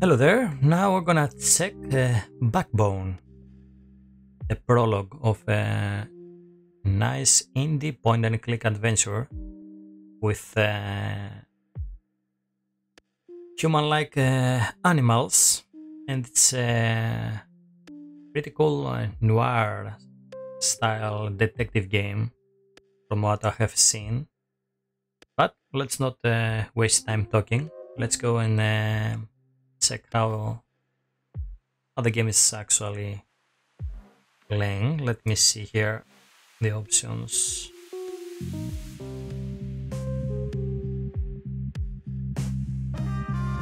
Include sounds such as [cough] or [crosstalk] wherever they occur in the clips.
Hello there, now we're gonna check uh, Backbone, a prologue of a nice indie point and click adventure with uh, human like uh, animals, and it's a pretty cool uh, noir style detective game from what I have seen. But let's not uh, waste time talking. Let's go and uh, check how how the game is actually playing. Let me see here the options.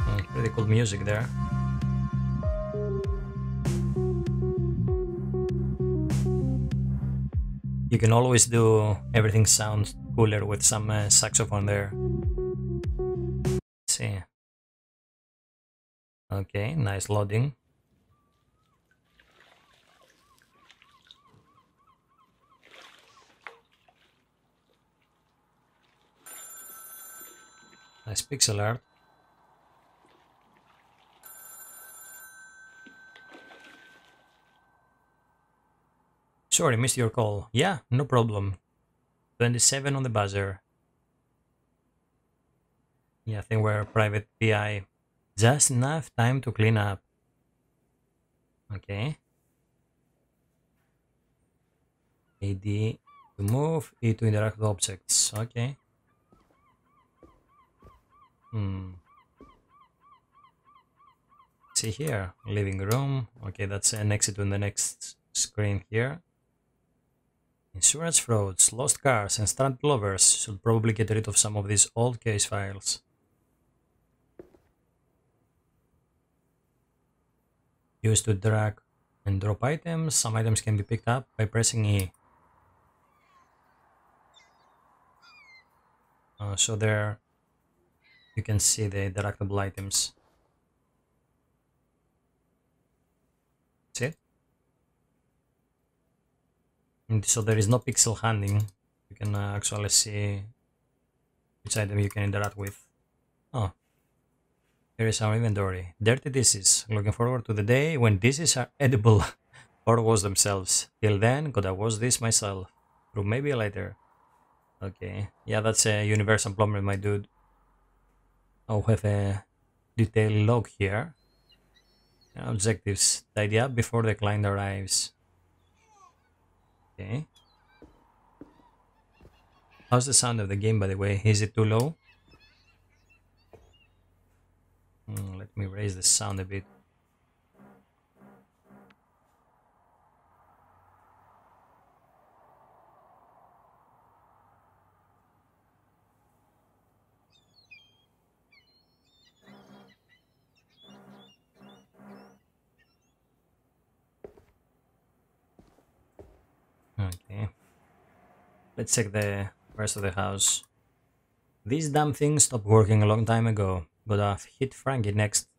Mm, pretty cool music there. You can always do everything sounds cooler with some uh, saxophone there. Let's see. Okay, nice loading. Nice pixel art. Sorry, missed your call. Yeah, no problem. 27 on the buzzer. Yeah, I think we're private PI. Just enough time to clean up. Okay. AD to move, E to interact with objects. Okay. Hmm. See here, living room. Okay, that's an exit to the next screen here. Insurance frauds, lost cars, and stranded lovers should probably get rid of some of these old case files. Used to drag and drop items, some items can be picked up by pressing E. Uh, so there you can see the interactable items. See? And so there is no pixel hunting. You can uh, actually see which item you can interact with. Oh, here is our inventory. Dirty dishes. Looking forward to the day when dishes are edible [laughs] or wash themselves. Till then, gotta wash this myself. Or maybe later. Okay, yeah, that's a universal plumber, my dude. I'll have a detailed log here. Objectives. Tidy up before the client arrives. Okay. How's the sound of the game, by the way? Is it too low? Mm, let me raise the sound a bit. Okay. Let's check the rest of the house. These damn things stopped working a long time ago. Gotta hit Frankie next.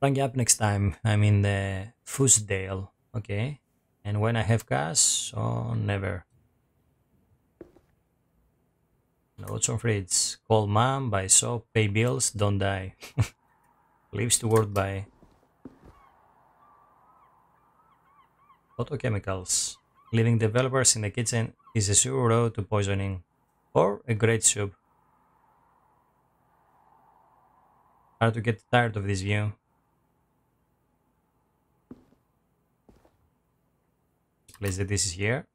Frankie up next time. I'm in the Fusedale. Okay. And when I have gas, oh, never. Notes on fridge. Call mom, buy soap, pay bills, don't die. [laughs] Lives to work by. Photochemicals. Leaving developers in the kitchen is a sure road to poisoning. Or a great soup. Hard to get tired of this view. Place the dishes here.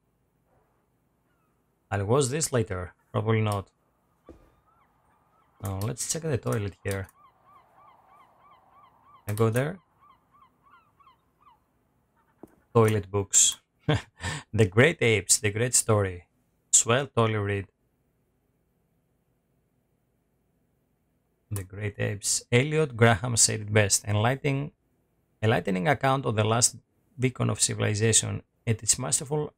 I'll wash this later. Probably not. Let's check the toilet here. I go there. Toilet books. [laughs] the Great Apes, The Great Story. Swell, totally read. The Great Apes. Elliot Graham said it best. Enlightening, enlightening account of the last beacon of civilization and its masterful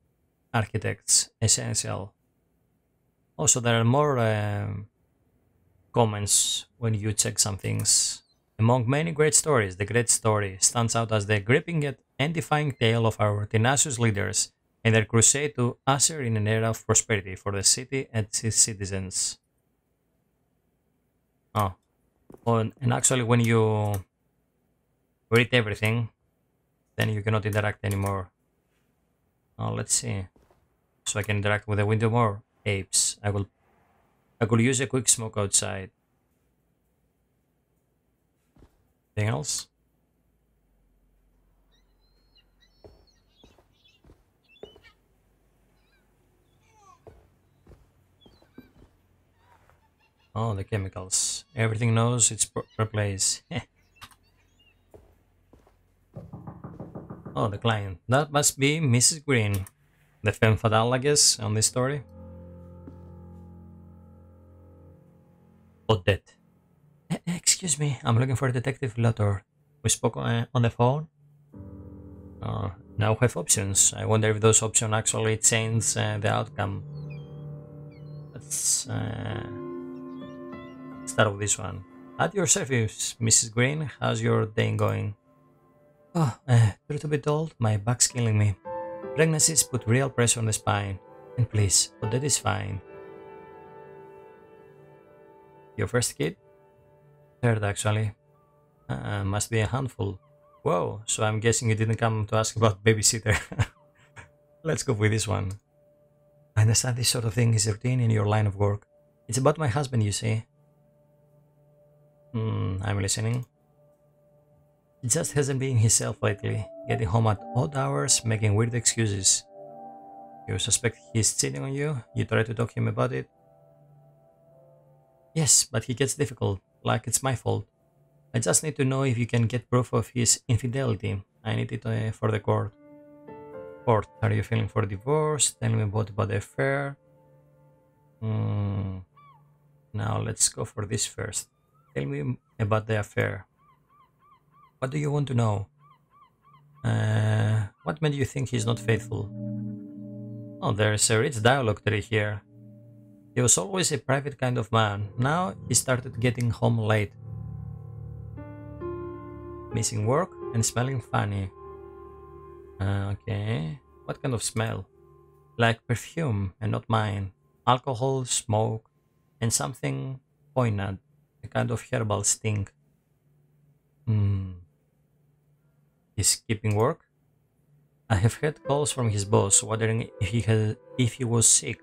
architects. Essential. Also, there are more um, comments when you check some things. Among many great stories, the great story stands out as the gripping yet edifying tale of our tenacious leaders and their crusade to usher in an era of prosperity for the city and its citizens. Oh, and actually, when you read everything, then you cannot interact anymore. Oh, let's see. So I can interact with the window more apes. I will I could use a quick smoke outside. Anything else? Oh, the chemicals. Everything knows its place. [laughs] oh, the client. That must be Mrs. Green. The femme fatale, I guess, on this story. Odette. Excuse me, I'm looking for Detective Lotor. We spoke uh, on the phone. Uh, now have options. I wonder if those options actually change uh, the outcome. Let's... Uh, start with this one. At your service, Mrs. Green. How's your day going? Oh, uh, truth to be told, my back's killing me. Pregnancies put real pressure on the spine. And please, but that is fine. Your first kid? Third, actually. Uh, must be a handful. Whoa, so I'm guessing you didn't come to ask about babysitter. [laughs] Let's go with this one. I understand this sort of thing is routine in your line of work. It's about my husband, you see. Hmm, I'm listening. He just hasn't been himself lately, getting home at odd hours, making weird excuses. You suspect he's cheating on you? You try to talk him about it? Yes, but he gets difficult, like it's my fault. I just need to know if you can get proof of his infidelity. I need it uh, for the court. Court, are you feeling for divorce? Tell me about, about the affair. Hmm. Now let's go for this first. Tell me about the affair. What do you want to know? Uh, what made you think he's not faithful? Oh, there's a rich dialogue tree here. He was always a private kind of man. Now he started getting home late. Missing work and smelling funny. Uh, okay. What kind of smell? Like perfume and not mine. Alcohol, smoke, and something poignant a kind of herbal sting. Hmm. He's keeping work? I have had calls from his boss wondering if he had if he was sick.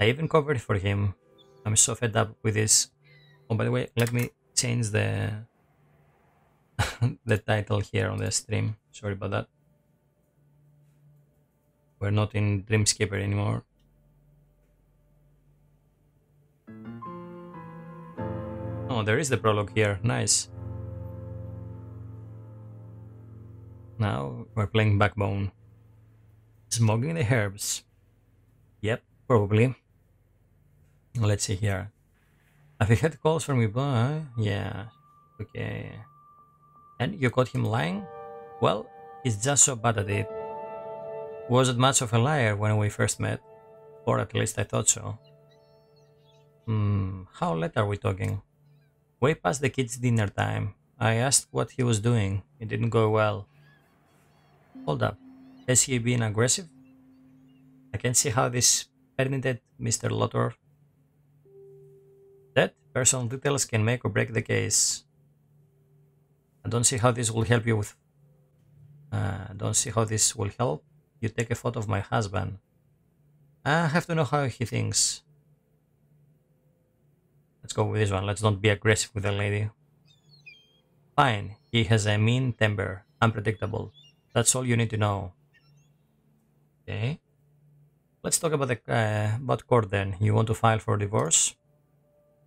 I even covered for him. I'm so fed up with this. Oh, by the way, let me change the [laughs] the title here on the stream. Sorry about that. We're not in Dreamscaper anymore. Oh, there is the prologue here. Nice. Now we're playing Backbone. Smoking the herbs. Yep, probably. Let's see here. Have you had calls from your boy? Yeah. Okay. And you caught him lying? Well, he's just so bad at it. Wasn't much of a liar when we first met. Or at least I thought so. Hmm, how late are we talking? Way past the kids' dinner time. I asked what he was doing. It didn't go well. Hold up. Has he been aggressive? I can see how this permitted Mr. Lotor. That personal details can make or break the case. I don't see how this will help you with. Uh, don't see how this will help. You take a photo of my husband. I have to know how he thinks. Let's go with this one. Let's not be aggressive with the lady. Fine. He has a mean temper. Unpredictable. That's all you need to know. Okay. Let's talk about the uh, about court then. You want to file for divorce?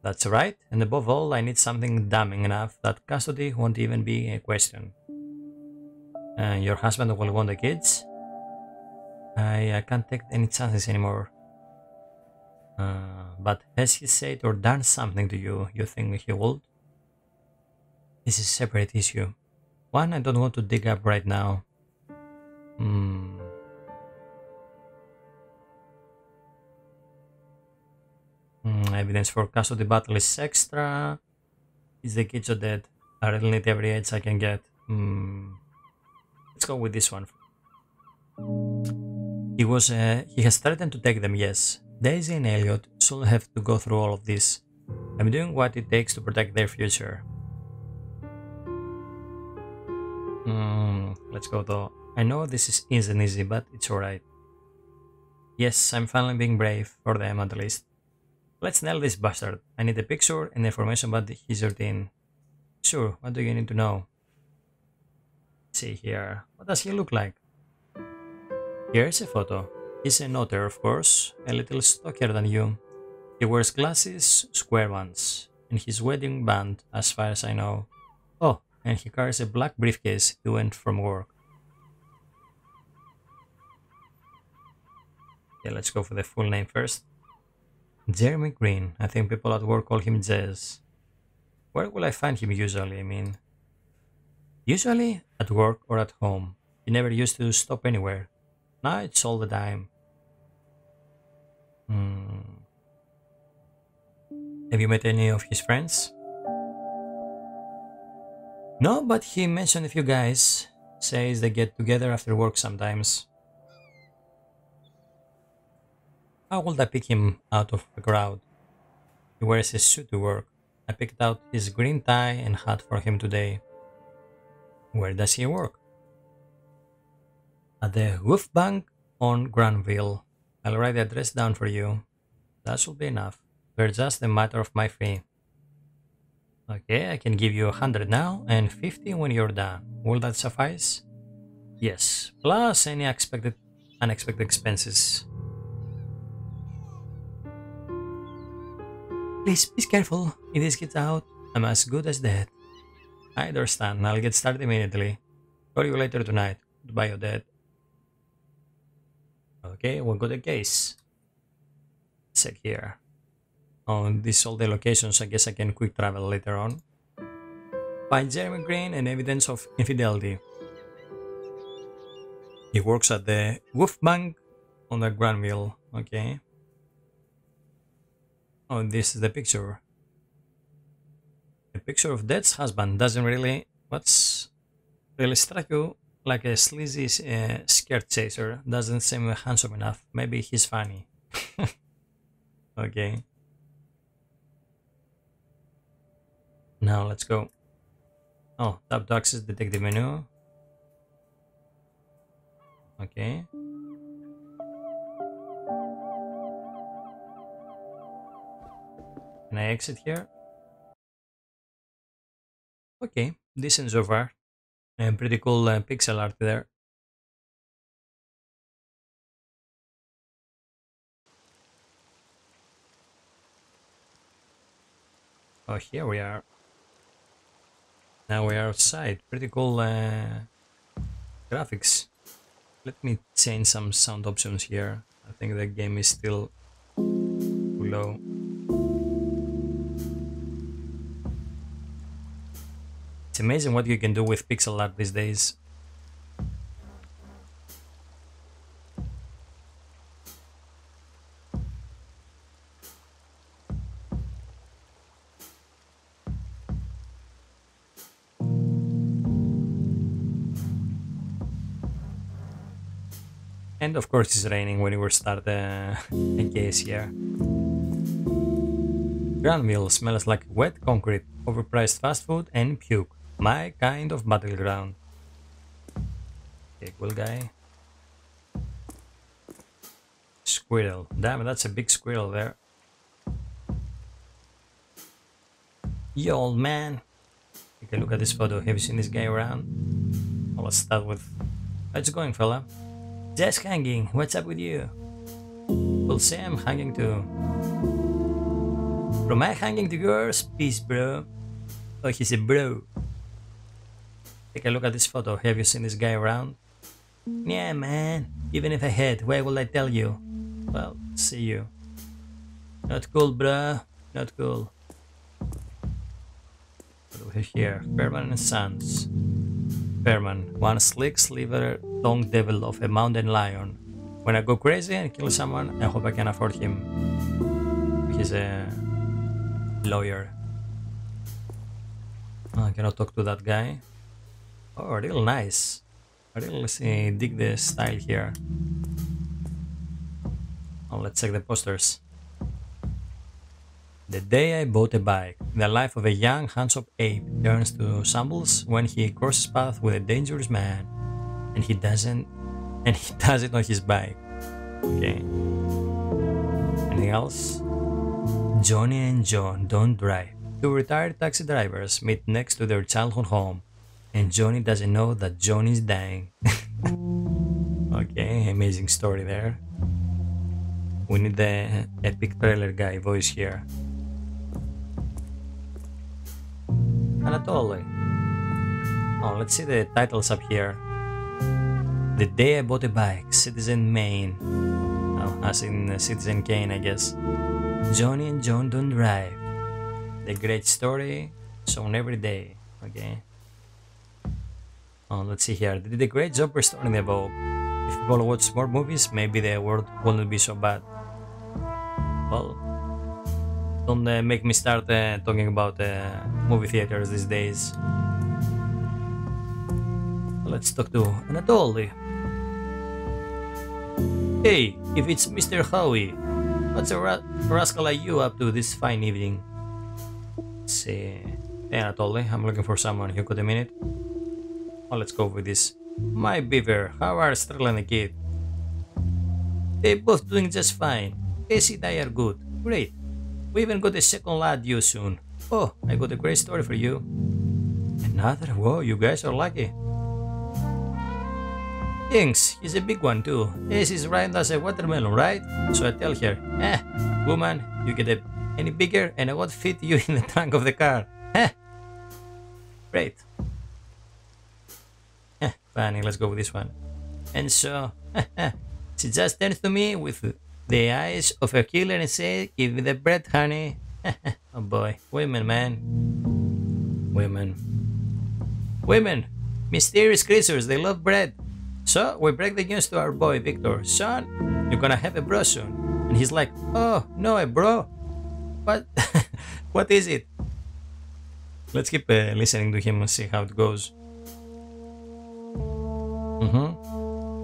That's right. And above all, I need something damning enough that custody won't even be a question. Uh, your husband will want the kids? I, I can't take any chances anymore. Uh, but has he said or done something to you you think he would? This is a separate issue. One I don't want to dig up right now. Hmm. Mm, evidence for custody battle is extra. Is the kids dead? I really need every edge I can get. Hmm. Let's go with this one. He was. Uh, he has threatened to take them. Yes. Daisy and Elliot should have to go through all of this. I'm doing what it takes to protect their future. Mm, let's go though. I know this is isn't easy, but it's alright. Yes, I'm finally being brave, for them at least. Let's nail this bastard. I need a picture and information about his routine. Sure, what do you need to know? Let's see here. What does he look like? Here's a photo. He's an otter, of course, a little stockier than you. He wears glasses, square ones, and his wedding band, as far as I know. Oh, and he carries a black briefcase he went from work. Yeah, let's go for the full name first. Jeremy Green. I think people at work call him Jez. Where will I find him usually? I mean, usually at work or at home. He never used to stop anywhere. Now it's all the time. Hmm. Have you met any of his friends? No, but he mentioned a few guys. Says they get together after work sometimes. How would I pick him out of the crowd? He wears a suit to work. I picked out his green tie and hat for him today. Where does he work? At the Wolf Bank on Granville. I'll write the address down for you. That should be enough. We're just a matter of my fee. Okay, I can give you a hundred now and fifty when you're done. Will that suffice? Yes, plus any expected unexpected expenses. Please be careful. If this gets out, I'm as good as dead. I understand. I'll get started immediately. Call you later tonight. Goodbye, Odette. Okay, we got a case. Check here. On these all the locations, I guess I can quick travel later on. By Jeremy Green and evidence of infidelity. He works at the Wolf Bank on the Granville. Okay. Oh, this is the picture. The picture of Odette's husband doesn't really... What's... Really struck you like a sleazy uh, chaser. Doesn't seem handsome enough. Maybe he's funny. [laughs] okay. Now let's go. Oh, tap to access detective menu. Okay. Can I exit here? Okay, decent so far. And pretty cool uh, pixel art there. Oh, here we are. Now we are outside. Pretty cool uh, graphics. Let me change some sound options here. I think the game is still too low. It's amazing what you can do with pixel art these days. And of course it's raining when we start uh, [laughs] a case here. Granville smells like wet concrete, overpriced fast food and puke. My kind of battleground. Okay, cool guy. Squirrel. Damn, that's a big squirrel there. Yo, old man. Take a look at this photo. Have you seen this guy around? Let's start with... How's it going, fella? Just hanging. What's up with you? Well, Sam hanging too. From my hanging to yours, peace, bro. Oh, he's a bro. Take a look at this photo. Have you seen this guy around? Yeah, man. Even if I had, why would I tell you? Well, see you. Not cool, bruh. Not cool. What do we have here? Perman & Sons. Perman, one slick sliver tongue devil of a mountain lion. When I go crazy and kill someone, I hope I can afford him. He's a lawyer. Oh, I cannot talk to that guy. Oh, real nice. I really see, eh, dig the style here. Oh, let's check the posters. The day I bought a bike, the life of a young, handsome ape turns to shambles when he crosses paths with a dangerous man, and he doesn't, and he does it on his bike. Okay. Anything else? Johnny and John don't drive. Two retired taxi drivers meet next to their childhood home, and Johnny doesn't know that Johnny is dying. [laughs] okay, amazing story there. We need the epic trailer guy voice here. Anatoly. Oh, let's see the titles up here. The day I bought a bike, Citizen Maine. Oh, as in uh, Citizen Kane, I guess. Johnny and John don't drive. The great story, shown every day. Okay. Oh, let's see here. They did a great job restoring the Vogue. If people watch more movies, maybe the world wouldn't be so bad. Well, don't uh, make me start uh, talking about uh, movie theaters these days. Let's talk to Anatoly. Hey, if it's Mr. Howie, what's a ra- rascal like you up to this fine evening? Let's see. Hey Anatoly, I'm looking for someone. You got a minute? Oh, let's go with this. My beaver, how are Strel and the kid? They both doing just fine. Casey and I are good. Great. We even got a second lad due soon. Oh, I got a great story for you. Another? Whoa, you guys are lucky. Thanks, he's a big one too. Ace is round as a watermelon, right? So I tell her, eh, woman, you get a, any bigger and I won't fit you [laughs] in the trunk of the car. Eh? Great. Eh, funny, let's go with this one. And so, [laughs] she just turns to me with the eyes of a killer says, Give me the bread, honey. [laughs] oh boy, women, man. Women. Women! Mysterious creatures, they love bread. So we break the news to our boy Victor. Son, you're gonna have a bro soon. And he's like, Oh, no, a bro? What? [laughs] what is it? Let's keep uh, listening to him and see how it goes. Mm-hmm.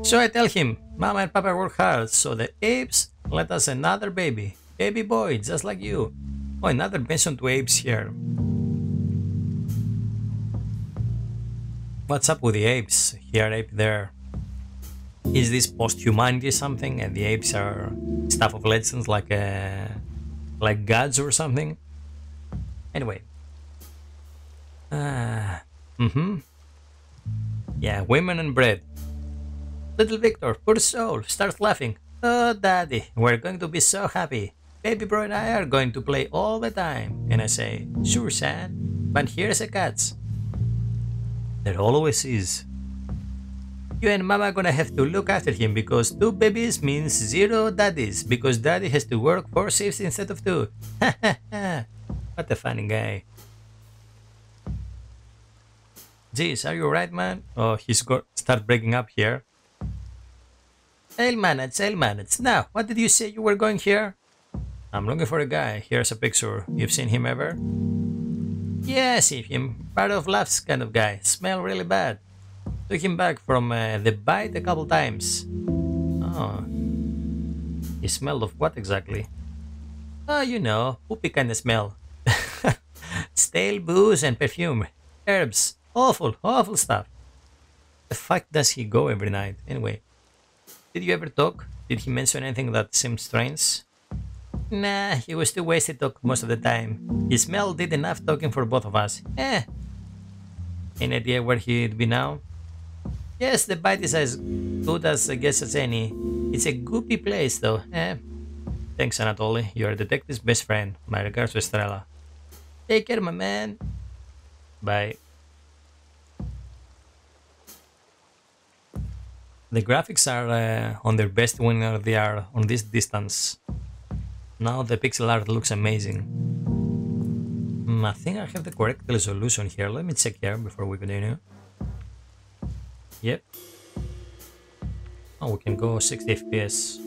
So I tell him, Mama and Papa work hard, so the apes let us another baby. Baby boy, just like you. Oh, another mention to apes here. What's up with the apes? Here, ape there. Is this post-humanity something, and the apes are stuff of legends like uh, like gods or something? Anyway. Ah, mm-hmm. Yeah, women and bread. Little Victor, poor soul, starts laughing. Oh, daddy, we're going to be so happy. Baby bro and I are going to play all the time. And I say, sure, son, but here's a catch. There always is. You and mama gonna have to look after him because two babies means zero daddies because daddy has to work four shifts instead of two. [laughs] what a funny guy. Jeez, are you alright, man? Oh, he's got start breaking up here. I'll manage, manage. Now, what did you say you were going here? I'm looking for a guy. Here's a picture. You've seen him ever? Yeah, I see him. Part of laughs kind of guy. Smell really bad. Took him back from uh, the bite a couple times. Oh. He smelled of what exactly? Oh, you know, poopy kind of smell. [laughs] Stale booze and perfume. Herbs. Awful, awful stuff. The fuck does he go every night? Anyway, did you ever talk? Did he mention anything that seemed strange? Nah, he was too wasted to talk most of the time. His smell did enough talking for both of us. Eh. Any idea where he'd be now? Yes, the bite is as good as I guess as any. It's a goopy place though, eh? Thanks, Anatoly. You're a detective's best friend. My regards to Estrella. Take care, my man. Bye. The graphics are uh, on their best when they are on this distance. Now the pixel art looks amazing. Mm, I think I have the correct resolution here. Let me check here before we continue. Yep. Oh, we can go 60 FPS.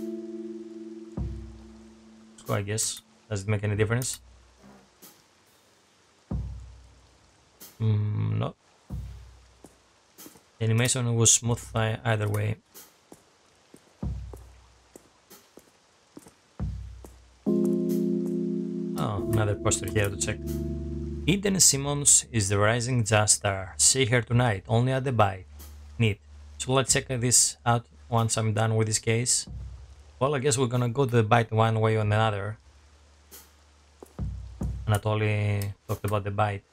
Go, I guess. Does it make any difference? Mm, no. The animation was smooth either way. Oh, another poster here to check. Eden Simmons is the rising jazz star. See her tonight, only at the bite. Neat. So let's check this out once I'm done with this case. Well, I guess we're gonna go to the bite one way or another. Anatoly talked about the bite.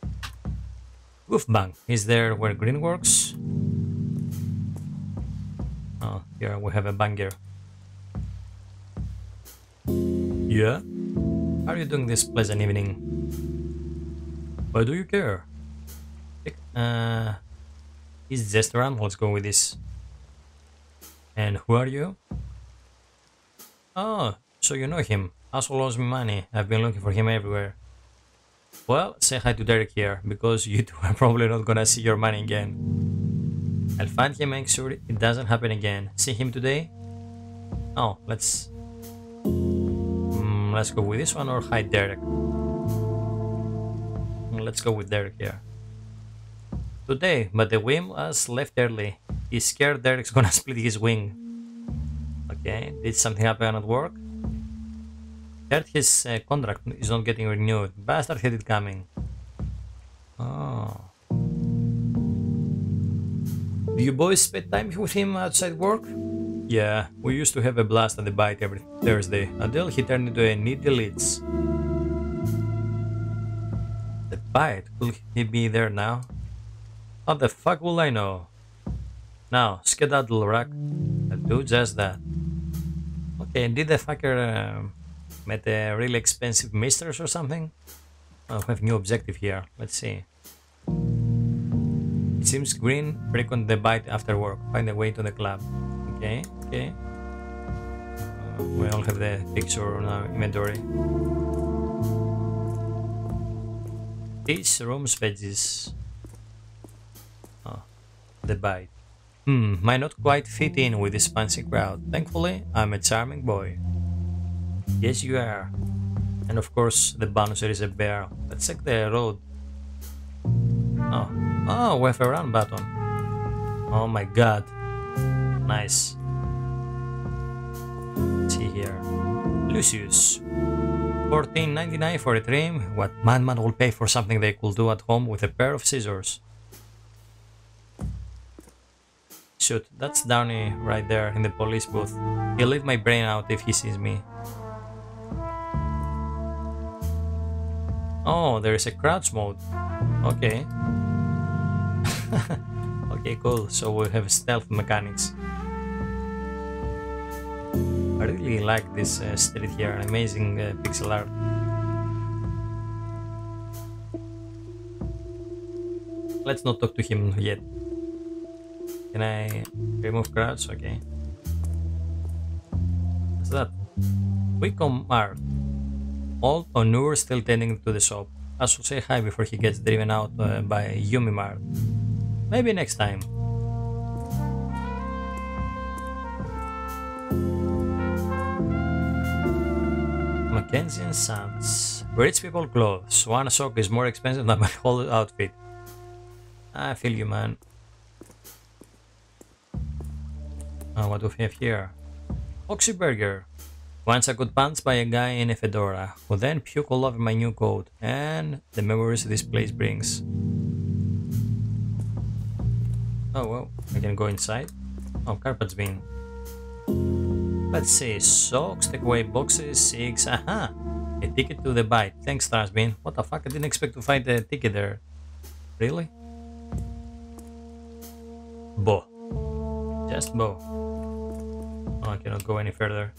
Bank is there where green works? Oh, here we have a banger. Yeah? How are you doing this pleasant evening? Why do you care? Uh, he's just around. Let's go with this. And who are you? Oh, so you know him. Also lost me money. I've been looking for him everywhere. Well, say hi to Derek here, because you two are [laughs] probably not gonna see your money again. I'll find him make sure it doesn't happen again. See him today? Oh, let's let's go with this one or hide Derek. Let's go with Derek here. Today, but the whim has left early. He's scared Derek's gonna [laughs] split his wing. Okay, did something happen at work? Heard his uh, contract is not getting renewed. Bastard had it coming. Oh. Do you boys spend time with him outside work? Yeah, we used to have a blast at the bite every Thursday, until he turned into a needy leech. The bite? Will he be there now? How the fuck will I know? Now, skedaddle, Rack. I'll do just that. Okay, did the fucker uh, met a really expensive mistress or something? I have new objective here. Let's see. Seems green frequent the bite after work. Find a way to the club. Okay, okay. Uh, we all have the picture on our inventory. Each room's veggies. Oh, the bite. Hmm, might not quite fit in with this fancy crowd. Thankfully, I'm a charming boy. Yes, you are. And of course, the bouncer is a bear. Let's check the road. Oh, oh, we have a run button. Oh my god. Nice. Let's see here. Lucius. 14.99 for a trim. What madman will pay for something they could do at home with a pair of scissors? Shoot, that's Downey right there in the police booth. He'll leave my brain out if he sees me. Oh, there is a crouch mode. Okay. [laughs] okay, cool. So we have stealth mechanics. I really like this uh, street here, amazing uh, pixel art. Let's not talk to him yet. Can I remove crouch? Okay. What's that? Wicom Old Onur still tending to the shop. I should say hi before he gets driven out uh, by Yumi Mart. Maybe next time. Mackenzie and Sons. Rich people clothes. One sock is more expensive than my whole outfit. I feel you, man. Uh, what do we have here? Oxy Burger. Once I got pants by a guy in a fedora, who then puked all over my new coat, and the memories this place brings. Oh well, I can go inside. Oh, carpet's been Let's see, socks, takeaway boxes, six, aha! A ticket to the bite. Thanks, Trashbin. What the fuck? I didn't expect to find a ticket there. Really? Bo. Just Bo. Oh, I cannot go any further.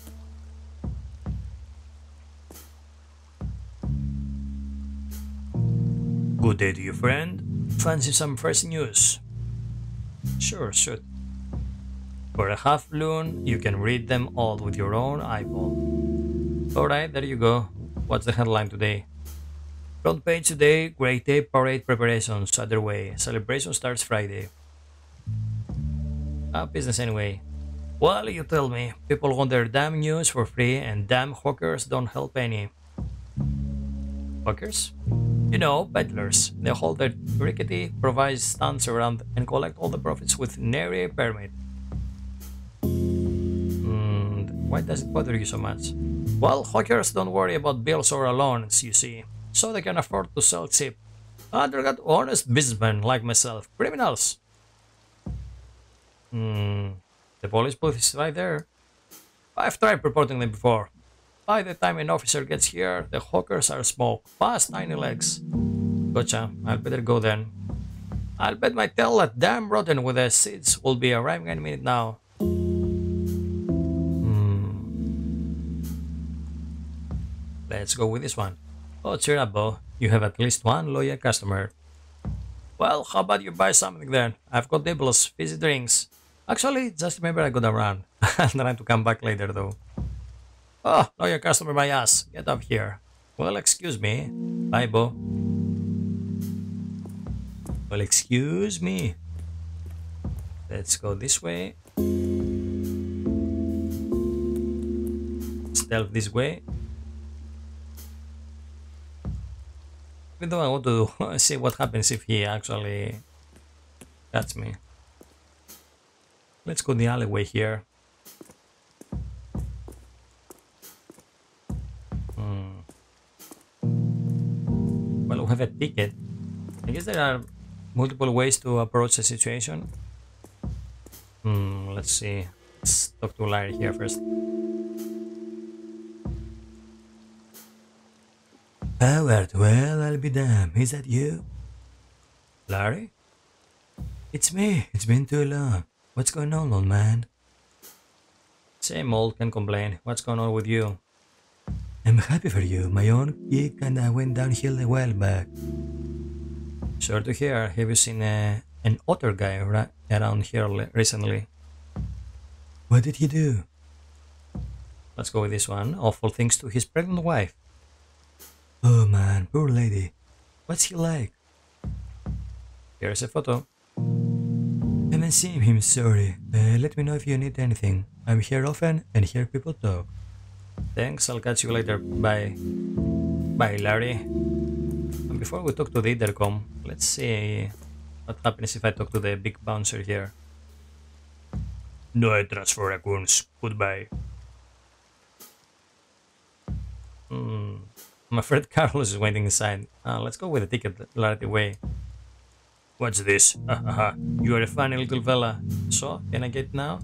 Good day to you, friend. Fancy some fresh news? Sure, shoot. For a half loon, you can read them all with your own eyeball. Alright, there you go. What's the headline today? Front page today, Great Day Parade preparations underway. Celebration starts Friday. Ah, business anyway. Well, you tell me. People want their damn news for free and damn hawkers don't help any. Hawkers? You know, peddlers. They hold their rickety, provide stands around and collect all the profits with nary a permit. Why does it bother you so much? Well, hawkers don't worry about bills or loans, you see. so they can afford to sell cheap. Other got honest businessmen like myself, criminals. Hmm, the police booth is right there. I've tried reporting them before. By the time an officer gets here, the hawkers are small, fast, tiny legs. Gotcha, I'll better go then. I'll bet my tail that damn rotten with the seeds will be arriving any minute now. Hmm. Let's go with this one. Oh, cheer up, Bo. You have at least one loyal customer. Well, how about you buy something then? I've got nibbles, fizzy drinks. Actually, just remember I got a run. [laughs] I'm trying to come back later though. Oh, your customer my ass. Get up here. Well, excuse me. Bye, Bo. Well, excuse me. Let's go this way. Stealth this way. Even though I want to [laughs] see what happens if he actually catch me. Let's go the alleyway here. Have a ticket. I guess there are multiple ways to approach the situation. Hmm, let's see. Let's talk to Larry here first. Howard, well, I'll be damned. Is that you? Larry? It's me. It's been too long. What's going on, old man? Same old, can complain. What's going on with you? I'm happy for you. My own gig kinda went downhill a while back. Sure to hear. Have you seen uh, an otter guy ra- around here recently? What did he do? Let's go with this one. Awful things to his pregnant wife. Oh man, poor lady. What's he like? Here's a photo. Haven't seen him, sorry. Uh, let me know if you need anything. I'm here often and hear people talk. Thanks, I'll catch you later. Bye. Bye, Larry. And before we talk to the intercom, let's see what happens if I talk to the big bouncer here. No entrance for raccoons. Goodbye. Hmm. I'm afraid [laughs] Carlos is waiting inside. Uh, let's go with the ticket right away. What's this? You are a funny little fella. So, can I get now?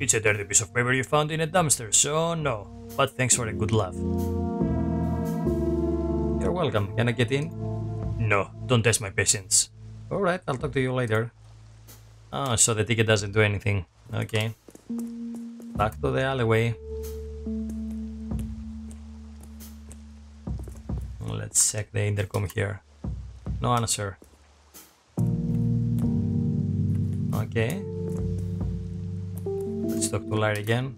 It's a dirty piece of paper you found in a dumpster, so no. But thanks for a good laugh. You're welcome. Can I get in? No, don't test my patience. Alright, I'll talk to you later. Oh, so the ticket doesn't do anything. Okay. Back to the alleyway. Let's check the intercom here. No answer. Okay. Let's talk to Larry again.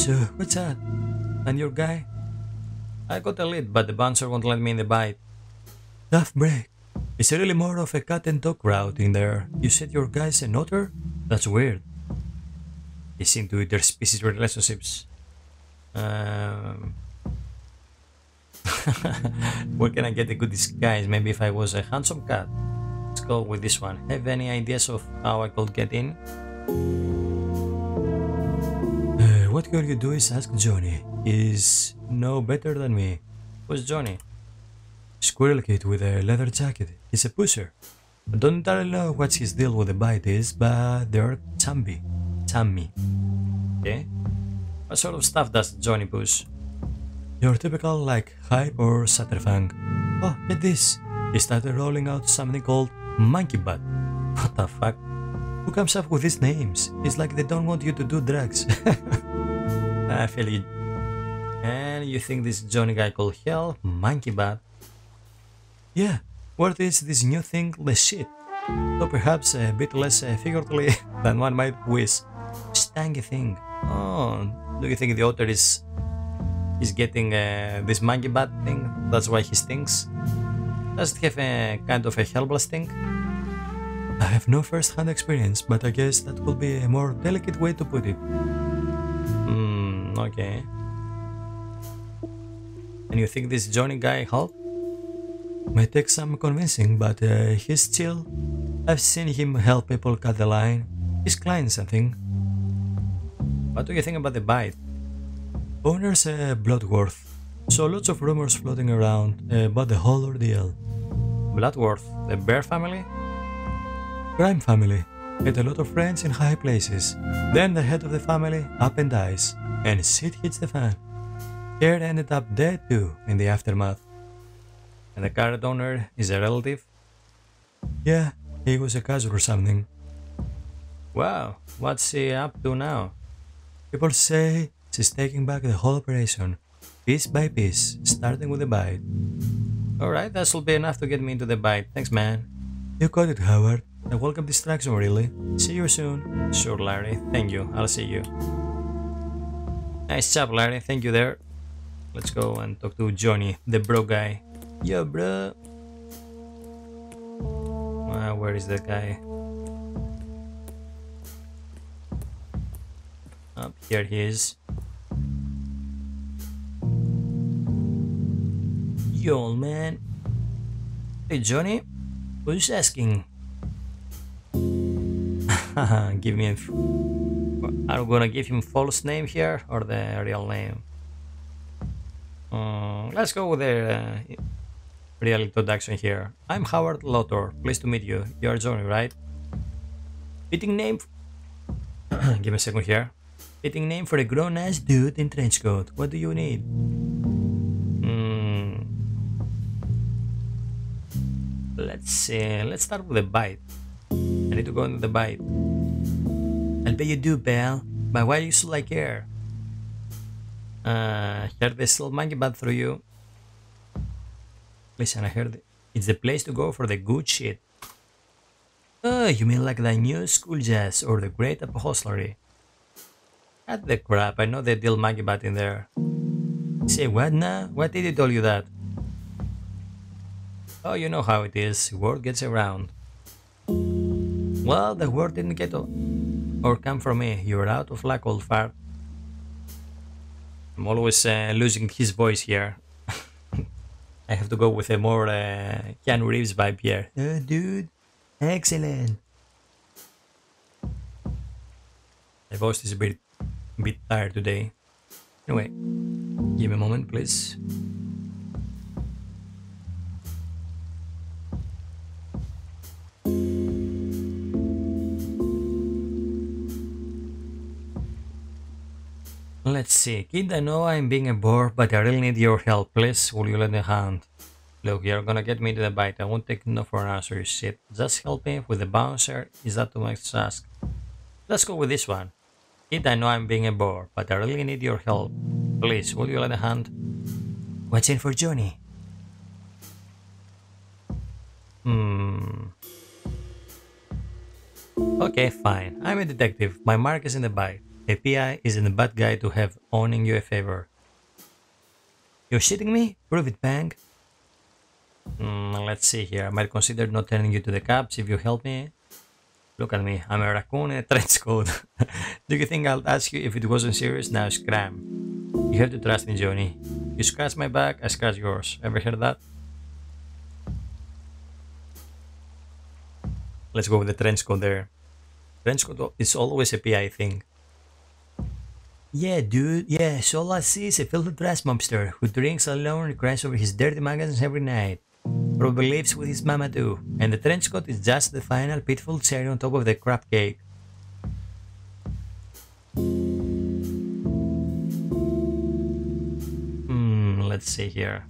So, what's that? And your guy? I got a lead, but the bouncer won't let me in the bite. Tough break. It's really more of a cat and dog route in there? You said your guy's an otter? That's weird. They seem to interspecies relationships. Um, [laughs] where can I get a good disguise? Maybe if I was a handsome cat. Let's go with this one. Have any ideas of how I could get in? Uh, what girl you do is ask Johnny. He's no better than me. Who's Johnny? Squirrel kid with a leather jacket. He's a pusher. I don't entirely know what his deal with the bite is, but they're chumby. Chummy. Okay? What sort of stuff does Johnny push? Your typical like hype or satterfang. Oh, get this. He started rolling out something called monkey butt. What the fuck? Who comes up with these names? It's like they don't want you to do drugs. [laughs] I feel it. And you think this Johnny guy called hell monkey butt? Yeah, what is this new thing the shit? Though perhaps a bit less uh, figuratively [laughs] than one might wish. Stanky thing. Oh, do you think the author is is getting uh, this monkey bat thing? That's why he stinks. Does it have a kind of a Hellblast stink? I have no first-hand experience, but I guess that would be a more delicate way to put it. Hmm, okay. And you think this Johnny guy helped? May take some convincing, but uh, he's chill. I've seen him help people cut the line. His clients, I think. What do you think about the bite? Owner's uh, Bloodworth. So lots of rumors floating around uh, about the whole ordeal. Bloodworth, the bear family? Crime family. Had a lot of friends in high places. Then the head of the family up and dies, and shit hits the fan. Care ended up dead too in the aftermath. And the current owner is a relative? Yeah, he was a cousin or something. Wow, what's he up to now? People say she's taking back the whole operation, piece by piece, starting with a bite. Alright, that'll be enough to get me into the bite. Thanks, man. You got it, Howard. A welcome distraction, really. See you soon. Sure, Larry. Thank you. I'll see you. Nice job, Larry. Thank you there. Let's go and talk to Johnny, the bro guy. Yo, bro. Uh, where is that guy? Up here he is. Yo, old man. Hey, Johnny. Who's asking? [laughs] give me a. Are gonna give him false name here or the real name? Uh, let's go with the uh, real introduction here. I'm Howard Lotor. Pleased to meet you. You're Johnny, right? Fitting name. [clears throat] give me a second here. Fitting name for a grown-ass dude in trench coat. What do you need? Let's see. Let's start with a bite. I need to go into the bite. I'll bet you do, pal. But why do you so like air? Uh, heard the still monkey bad through you. Listen, I heard it's the place to go for the good shit. Oh, you mean like the new school jazz or the great upholstery? At the crap, I know they deal monkey bat in there. Say what now? What did he tell you that? Oh, you know how it is. Word gets around. Well, the word didn't get or come from me. You're out of luck, old fart. I'm always uh, losing his voice here. [laughs] I have to go with a more uh, Keanu Reeves vibe here. Uh, dude, excellent. My voice is a bit, a bit tired today. Anyway, give me a moment, please. Let's see. Kid, I know I'm being a bore, but I really need your help. Please, will you lend a hand? Look, you're gonna get me to the bite. I won't take no for an answer, you shit. Just help me with the bouncer. Is that too much to ask? Let's go with this one. Kid, I know I'm being a bore, but I really need your help. Please, will you lend a hand? What's in for Johnny? Hmm. Okay, fine. I'm a detective. My mark is in the bite. A PI isn't a bad guy to have owning you a favor. You're shitting me? Prove it, Bang. Mm, let's see here. I might consider not turning you to the cops if you help me. Look at me. I'm a raccoon in a trench coat. [laughs] Do you think I'll ask you if it wasn't serious? Now scram. You have to trust me, Johnny. You scratch my back, I scratch yours. Ever heard that? Let's go with the trench coat there. Trench coat is always a PI thing. Yeah, dude. Yeah, so all I see is a filthy trash mobster who drinks alone and cries over his dirty magazines every night. Probably lives with his mama too. And the trench coat is just the final pitiful cherry on top of the crap cake. Hmm, let's see here.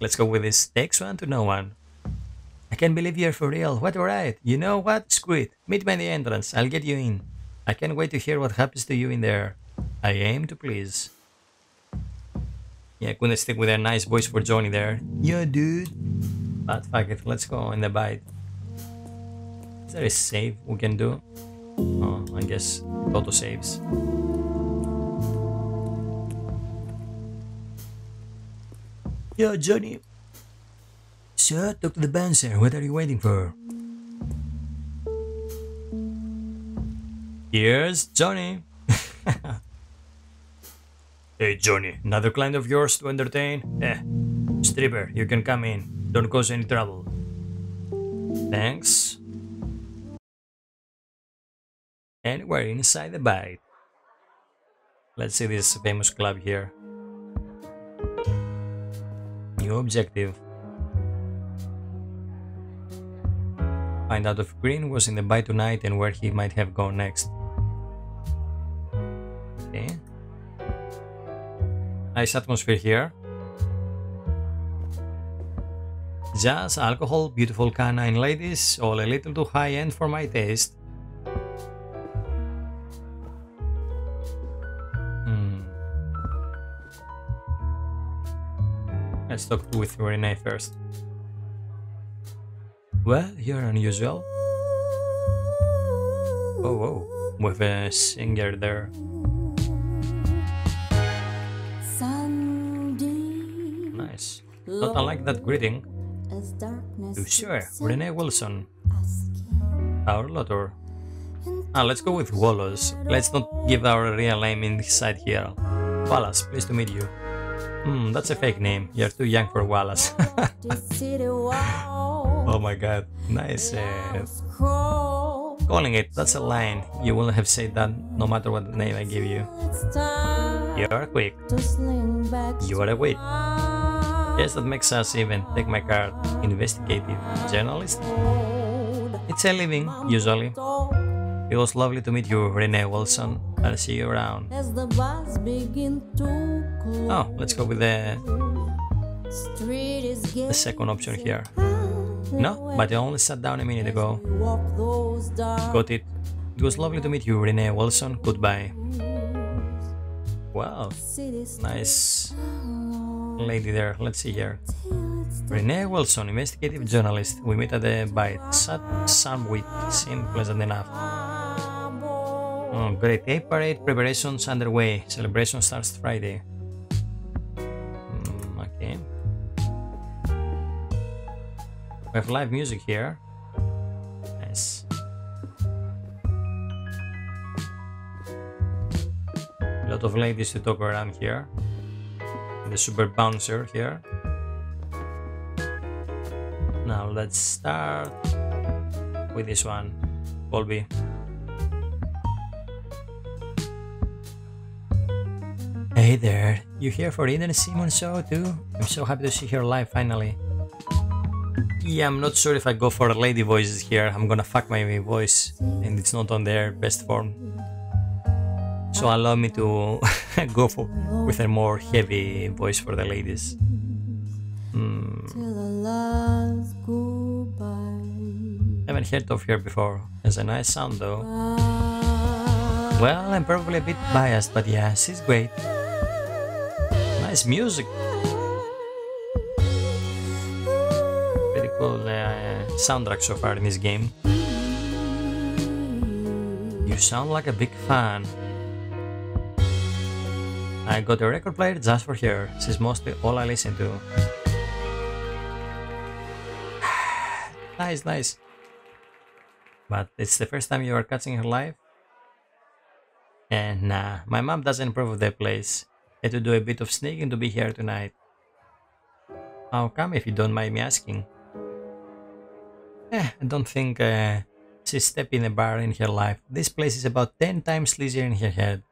Let's go with this. Takes one to no one. I can't believe you're for real. What alright? You know what? Screw it. Meet me in the entrance. I'll get you in. I can't wait to hear what happens to you in there. I aim to please. Yeah, couldn't stick with a nice voice for Johnny there. Yeah, dude. But fuck it, let's go in the bite. Is there a save we can do? Oh, I guess auto saves. Yo, Johnny. Sir, talk to the bouncer. What are you waiting for? Here's Johnny. [laughs] hey, Johnny, another client of yours to entertain? Eh, stripper, you can come in. Don't cause any trouble. Thanks. And we're inside the bite. Let's see this famous club here. New objective. Find out if Green was in the buy tonight and where he might have gone next. Nice atmosphere here. Jazz, alcohol, beautiful canine ladies, all a little too high end for my taste. Hmm. Let's talk with Renee first. Well, you're unusual. Oh, oh, with a singer there. Nice. Not unlike that greeting. You sure, Renee Wilson. Howard Lotor. Ah, let's go with Wallace. Let's not give our real name inside here. Wallace, pleased to meet you. Hmm, that's a fake name. You're too young for Wallace. [laughs] oh my god, nice. Uh, calling it, that's a line. You wouldn't have said that no matter what name I give you. You're quick. You are a wit. Yes, that makes us even. Take my card. Investigative journalist. It's a living, usually. It was lovely to meet you, Renee Wilson. I'll see you around. Oh, let's go with the, the second option here. No, but I only sat down a minute ago. Got it. It was lovely to meet you, Renee Wilson. Goodbye. Wow, nice lady there. Let's see here. Renee Wilson, investigative journalist. We meet at the bite. Sat Sandwich. Seemed pleasant enough. Oh, great. A parade preparations underway. Celebration starts Friday. Mm, okay. We have live music here. Nice. A lot of ladies to talk around here. The super bouncer here. Now let's start with this one, Colby. Hey there, you here for Eden Simon show too? I'm so happy to see her live finally. Yeah, I'm not sure if I go for lady voices here. I'm gonna fuck my voice and it's not on their best form. So allow me to [laughs] go for with a more heavy voice for the ladies. Hmm. Haven't heard of her before. Has a nice sound though. Well, I'm probably a bit biased, but yeah, she's great. Nice music. Pretty cool uh, soundtrack so far in this game. You sound like a big fan. I got a record player just for her. She's mostly all I listen to. [sighs] nice, nice. But it's the first time you are catching her live? And nah, my mom doesn't approve of the place. Had to do a bit of sneaking to be here tonight. How come if you don't mind me asking? Eh, I don't think uh, she's stepping a bar in her life. This place is about 10 times sleazier in her head.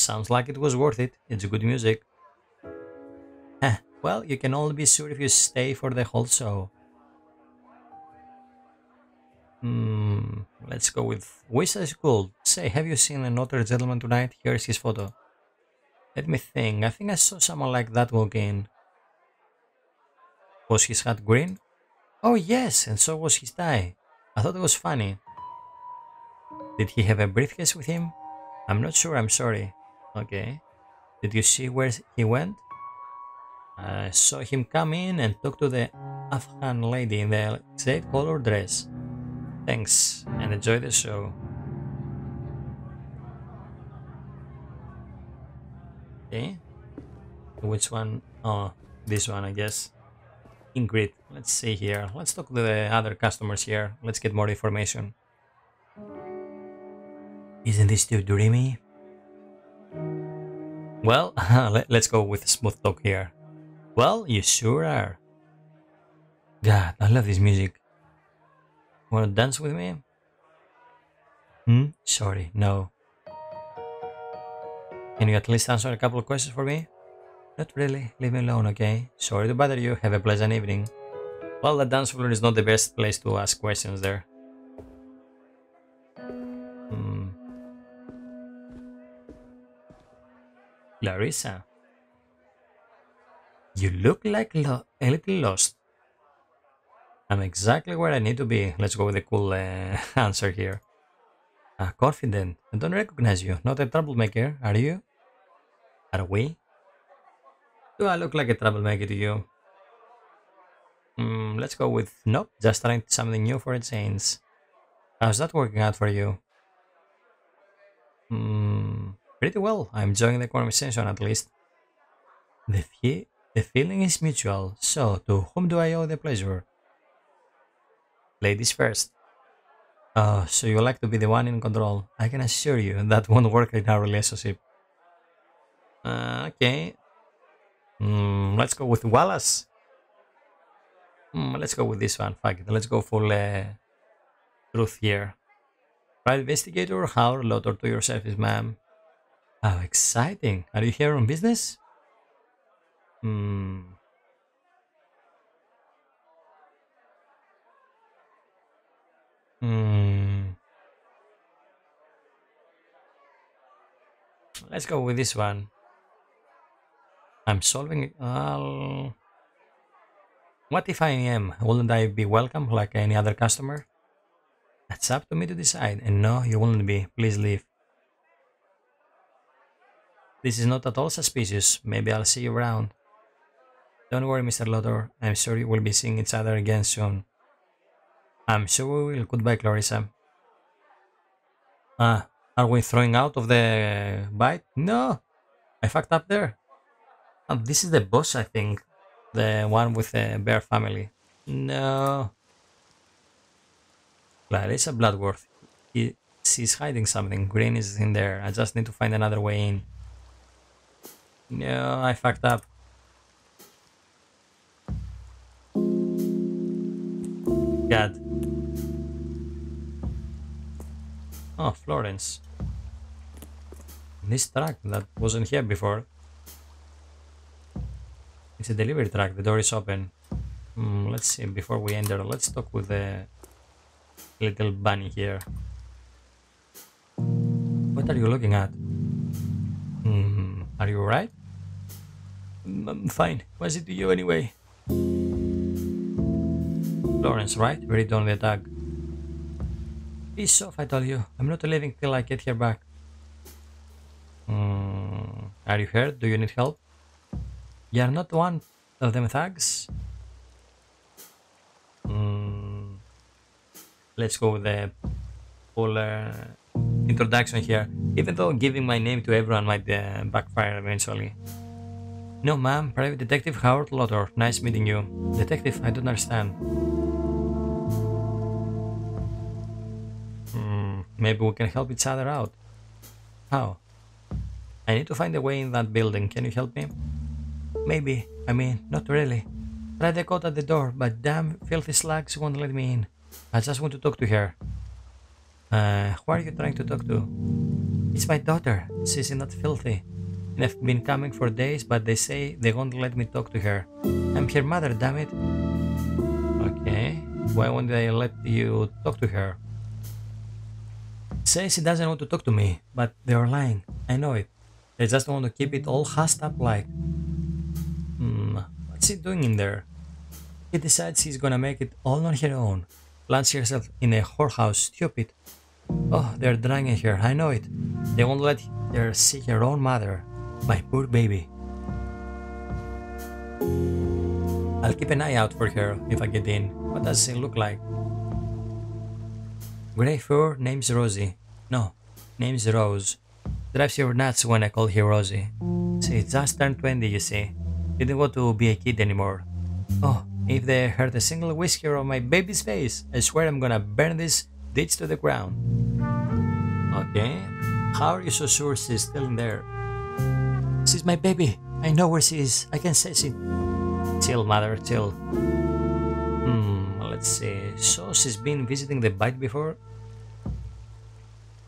Sounds like it was worth it. It's good music. [laughs] Well, you can only be sure if you stay for the whole show. Hmm, let's go with Wisa is cool. Say, have you seen another gentleman tonight? Here's his photo. Let me think. I think I saw someone like that walk in. Was his hat green? Oh yes, and so was his tie. I thought it was funny. Did he have a briefcase with him? I'm not sure, I'm sorry. Okay. Did you see where he went? I saw him come in and talk to the Afghan lady in the shade color dress. Thanks and enjoy the show. Okay. Which one? Oh, this one, I guess. Ingrid. Let's see here. Let's talk to the other customers here. Let's get more information. Isn't this too dreamy? Well, [laughs] let's go with smooth talk here. Well, you sure are. God, I love this music. Wanna dance with me? Hmm? Sorry, no. Can you at least answer a couple of questions for me? Not really. Leave me alone, okay? Sorry to bother you. Have a pleasant evening. Well, the dance floor is not the best place to ask questions there. Larissa. You look like a little lost. I'm exactly where I need to be. Let's go with a cool uh, [laughs] answer here. Uh, confident. I don't recognize you. Not a troublemaker, are you? Are we? Do I look like a troublemaker to you? Mm, let's go with nope. Just trying something new for a change. How's that working out for you? Mm, pretty well. I'm enjoying the conversation at least. The, the feeling is mutual. So, to whom do I owe the pleasure? Ladies first. Oh, so you like to be the one in control. I can assure you that won't work in our relationship. Uh, okay. Mm, let's go with Wallace. Mm, let's go with this one. Fuck it. Let's go full uh, truth here. Private investigator, Howard Lotor to your service, ma'am. How exciting. Are you here on business? Hmm. Hmm. Let's go with this one. I'm solving. Uh, what if I am? Wouldn't I be welcome like any other customer? That's up to me to decide. And no, you wouldn't be. Please leave. This is not at all suspicious. Maybe I'll see you around. Don't worry, Mr. Lotor. I'm sure we will be seeing each other again soon. I'm sure we will. Goodbye, Clarissa. Ah, are we throwing out of the bite? No! I fucked up there. Oh, this is the boss, I think. The one with the bear family. No. Clarissa Bloodworth. He, she's hiding something. Green is in there. I just need to find another way in. No, I fucked up. God. Oh, Florence. This truck that wasn't here before. It's a delivery truck. The door is open. Mm, let's see. Before we enter, let's talk with the little bunny here. What are you looking at? Mm, are you alright? Mm, I'm fine. What's it to you anyway? Florence, right? Very done the attack. Peace off, I tell you. I'm not leaving till I get here back. Mm, are you hurt? Do you need help? You are not one of them thugs? Mm, let's go with the uh, introduction here. Even though giving my name to everyone might uh, backfire eventually. No, ma'am. Private Detective Howard Lotor. Nice meeting you. Detective, I don't understand. Hmm, maybe we can help each other out. How? I need to find a way in that building. Can you help me? Maybe. I mean, not really. Tried the code at the door, but damn filthy slugs won't let me in. I just want to talk to her. Uh, who are you trying to talk to? It's my daughter. She's not filthy. And I've been coming for days, but they say they won't let me talk to her. I'm her mother, damn it. Okay. Why won't they let you talk to her? Says she doesn't want to talk to me, but they are lying. I know it. They just want to keep it all hushed up like. Hmm, what's he doing in there? He decides he's gonna make it all on her own. Plants herself in a whorehouse, stupid. Oh, they're dragging her, I know it. They won't let her see her own mother. My poor baby. I'll keep an eye out for her if I get in. What does she look like? Grey fur, name's Rosie. No, name's Rose. Drives you nuts when I call her Rosie. She just turned 20, you see. Didn't want to be a kid anymore. Oh, if they heard a single whisker of my baby's face, I swear I'm gonna burn this ditch to the ground. Okay, how are you so sure she's still in there? She's my baby. I know where she is. I can sense it. Chill, mother, chill. Hmm, let's see. So she's been visiting the bite before?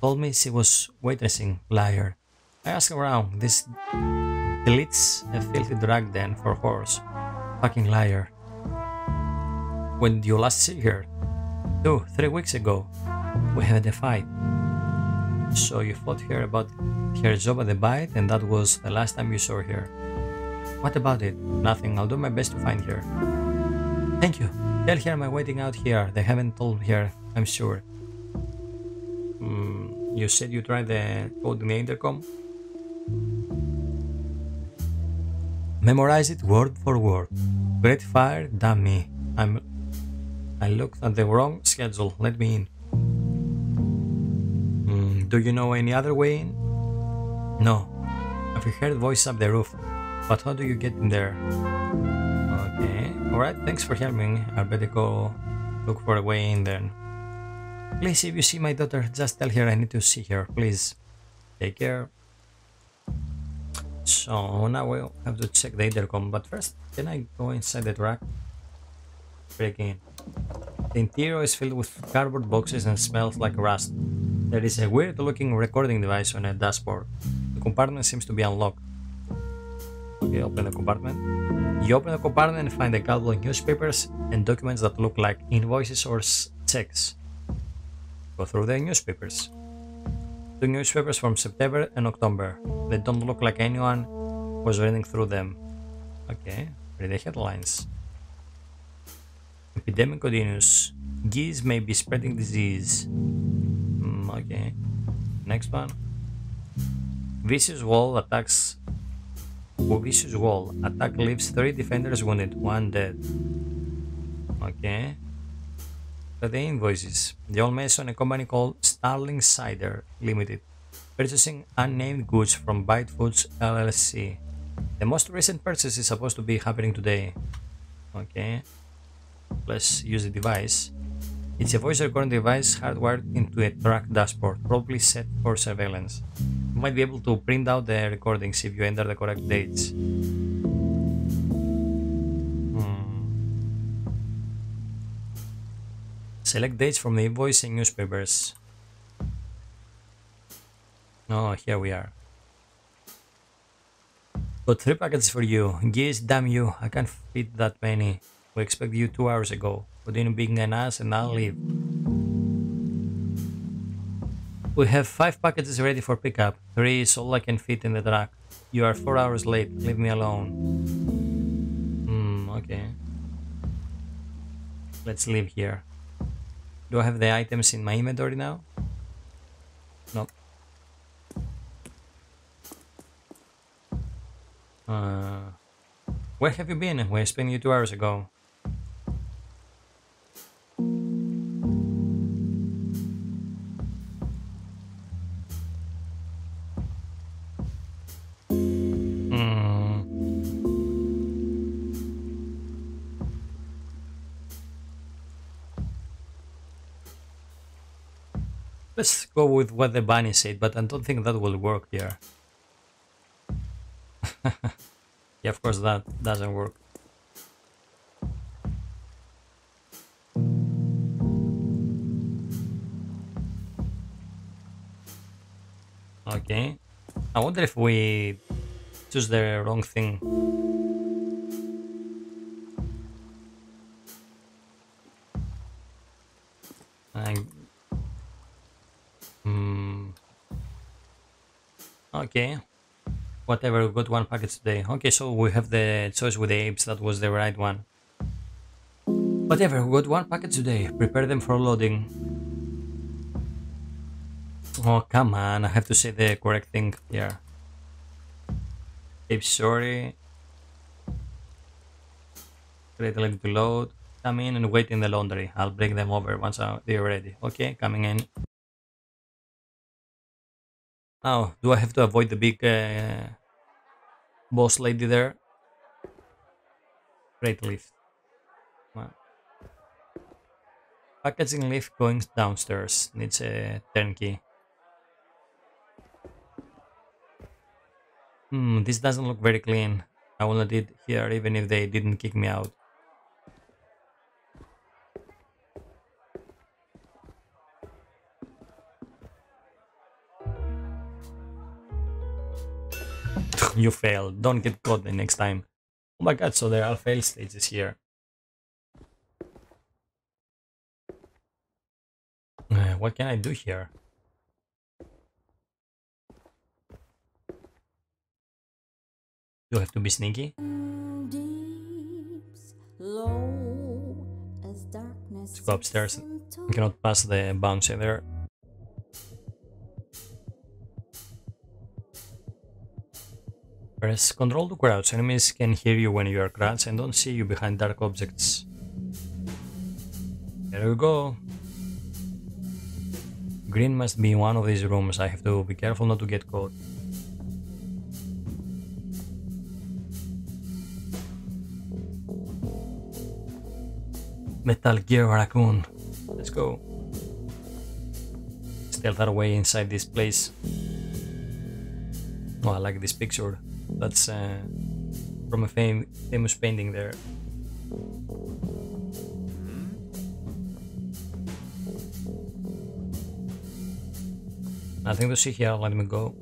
Told me she was waitressing. Liar. I asked around. This deletes a filthy drug den for horse. Fucking liar. When did you last see her? Two, three weeks ago. We had a fight. So you fought her about her job at the bite and that was the last time you saw her. What about it? Nothing. I'll do my best to find her. Thank you. Tell her I'm waiting out here. They haven't told her, I'm sure. Mm, you said you tried the code in the intercom? Memorize it word for word. Great fire, damn me. I'm I looked at the wrong schedule. Let me in. Do you know any other way in? No. I've heard voice up the roof. But how do you get in there? Okay. Alright, thanks for helping. I better go look for a way in then. Please, if you see my daughter, just tell her I need to see her. Please. Take care. So now we'll have to check the intercom, but first, can I go inside the truck? Break in. The interior is filled with cardboard boxes and smells like rust. There is a weird looking recording device on a dashboard. The compartment seems to be unlocked. Okay, open the compartment. You open the compartment and find a couple of newspapers and documents that look like invoices or checks. Go through the newspapers. Two newspapers from September and October. They don't look like anyone was reading through them. Okay, read the headlines. Epidemic continues. Geese may be spreading disease. Okay. Next one. Vicious wall attacks. Vicious wall attack leaves three defenders wounded, one dead. Okay. The invoices. The old mason, a company called Starling Cider Limited, purchasing unnamed goods from Bite Foods LLC. The most recent purchase is supposed to be happening today. Okay. Let's use the device. It's a voice recording device hardwired into a truck dashboard, probably set for surveillance. You might be able to print out the recordings if you enter the correct dates. Hmm. Select dates from the invoice and newspapers. Oh, here we are. Got three packets for you. Geez, damn you, I can't fit that many. We expected you two hours ago. Continue being an ass and I'll leave. We have five packages ready for pickup. Three is all I can fit in the truck. You are four hours late. Leave me alone. Hmm, okay. Let's leave here. Do I have the items in my inventory now? Nope. Uh, where have you been? We spent you two hours ago. Let's go with what the bunny said, but I don't think that will work here. [laughs] yeah, of course that doesn't work. Okay. I wonder if we choose the wrong thing. Okay. Whatever, we got one packet today. Okay, so we have the choice with the apes, that was the right one. Whatever, we got one packet today. Prepare them for loading. Oh, come on, I have to say the correct thing here. Ape, sorry. Create a link to load. Come in and wait in the laundry. I'll bring them over once they're ready. Okay, coming in. Now, do I have to avoid the big uh, boss lady there? Great lift. Packaging lift going downstairs. Needs a turnkey. Hmm, this doesn't look very clean. I not eat here even if they didn't kick me out. [laughs] you fail. Don't get caught the next time. Oh my god, so there are fail stages here. Uh, what can I do here? Do I have to be sneaky? Let's go upstairs. I cannot pass the bouncer there. Press Control to crouch. Enemies can hear you when you are crouched and don't see you behind dark objects. There we go. Green must be in one of these rooms. I have to be careful not to get caught. Metal Gear Raccoon. Let's go. Stealth our way inside this place. Oh, I like this picture. That's uh, from a fam famous painting there. Nothing to see here, let me go.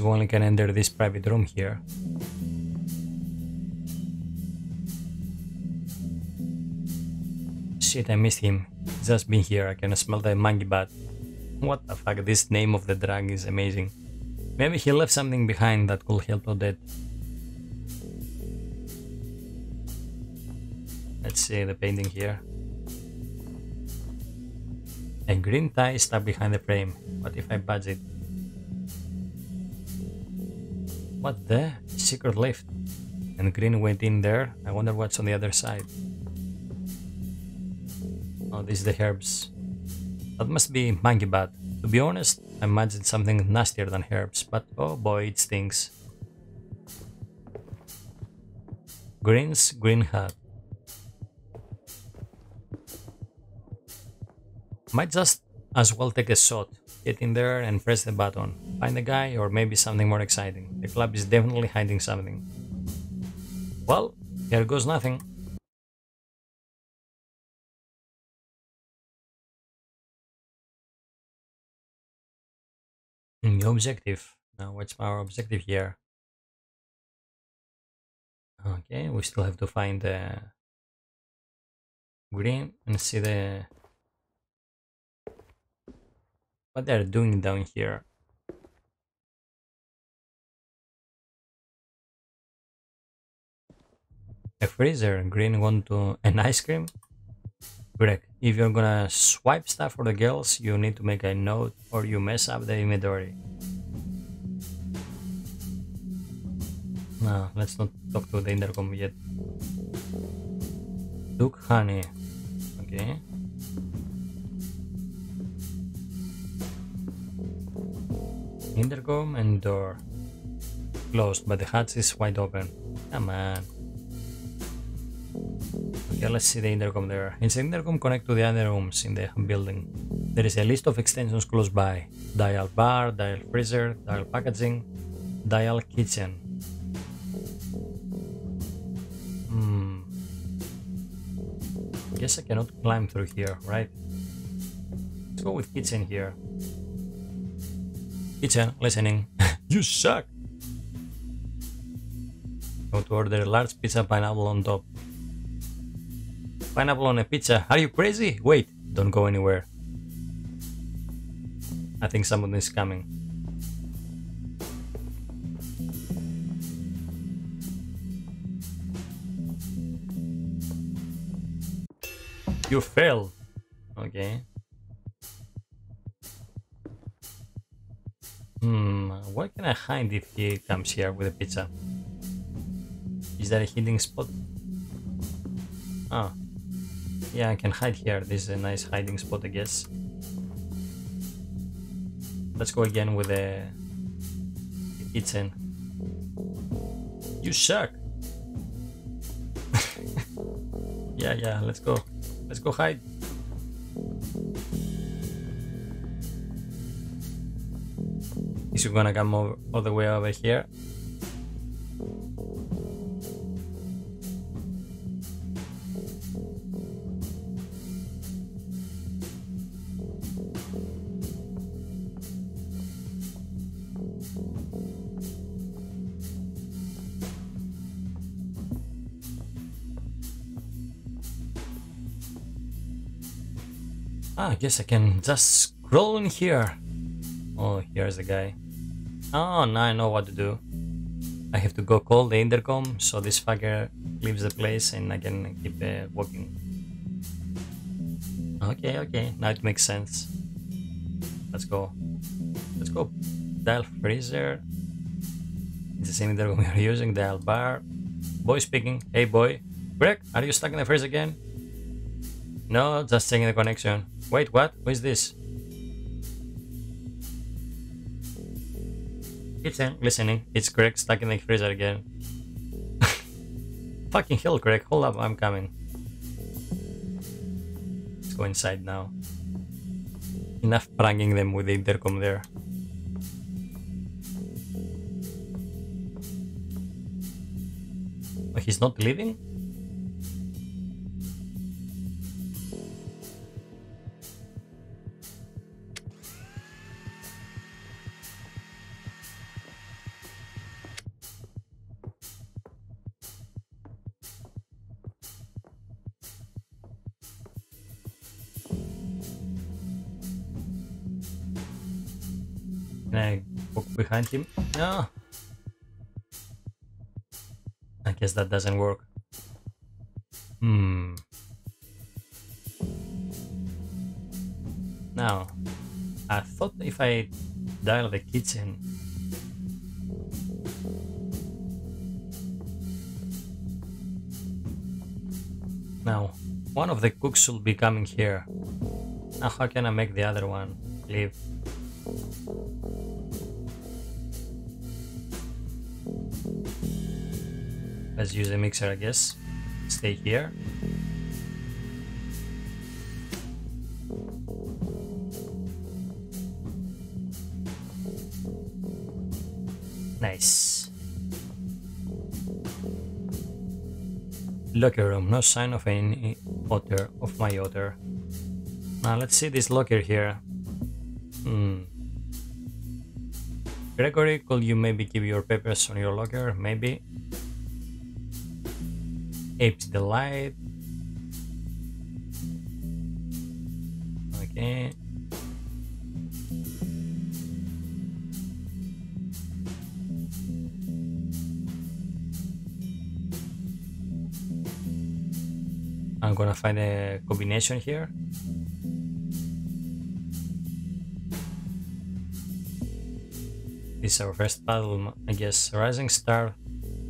We only can enter this private room here. Shit, I missed him. Just been here, I can smell the monkey bat. What the fuck, this name of the drug is amazing. Maybe he left something behind that could help Odette. Let's see the painting here. A green tie stuck behind the frame. What if I budge it? What the? Secret lift. And Green went in there. I wonder what's on the other side. Oh, this is the herbs. That must be monkey bat. To be honest, I imagined something nastier than herbs, but oh boy, it stinks. Green's green hat. Might just as well take a shot. Get in there and press the button. Find the guy or maybe something more exciting. The club is definitely hiding something. Well, here goes nothing. Hmm, the objective. Now what's our objective here? Okay, we still have to find the green and see the what they're doing down here. A freezer, green one to an ice cream? Greg, if you're gonna swipe stuff for the girls, you need to make a note or you mess up the inventory. No, let's not talk to the intercom yet. Duke honey. Okay. Intercom and door. Closed, but the hatch is wide open. Come on. Okay, let's see the intercom there. Inside intercom connect to the other rooms in the building. There is a list of extensions close by. Dial bar, dial freezer, dial packaging, dial kitchen. Hmm. Guess I cannot climb through here, right? Let's go with kitchen here. Kitchen, listening. [laughs] you suck! Go to order a large pizza pineapple on top. Pineapple on a pizza. Are you crazy? Wait, don't go anywhere. I think someone is coming. You failed. Okay. Hmm, where can I hide if he comes here with a pizza? Is that a hiding spot? Ah. Yeah, I can hide here. This is a nice hiding spot, I guess. Let's go again with the, the kitchen. You suck. [laughs] yeah, yeah, let's go. Let's go hide. Is he gonna come over, all the way over here? Ah, I guess I can just scroll in here. Oh, here's the guy. Oh, now I know what to do. I have to go call the intercom so this fucker leaves the place and I can keep uh, walking. Okay, okay, now it makes sense. Let's go. Let's go. Dial freezer. It's the same intercom [laughs] we are using. Dial bar. Boy speaking. Hey boy. Greg, are you stuck in the freeze again? No, just checking the connection. Wait, what? Who is this? Listening. It's Greg stuck in the freezer again. [laughs] Fucking hell, Greg. Hold up, I'm coming. Let's go inside now. Enough pranking them with the intercom there. Oh, he's not leaving? Him? No. I guess that doesn't work. Hmm. Now, I thought if I dial the kitchen Now, one of the cooks should be coming here. Now how can I make the other one leave? Let's use a mixer, I guess. Stay here. Nice. Locker room, no sign of any otter, of my otter. Now let's see this locker here. Hmm. Gregory, could you maybe keep your papers on your locker? Maybe. Apes Delight. Okay. I'm gonna find a combination here. Is our first battle, I guess. Rising Star.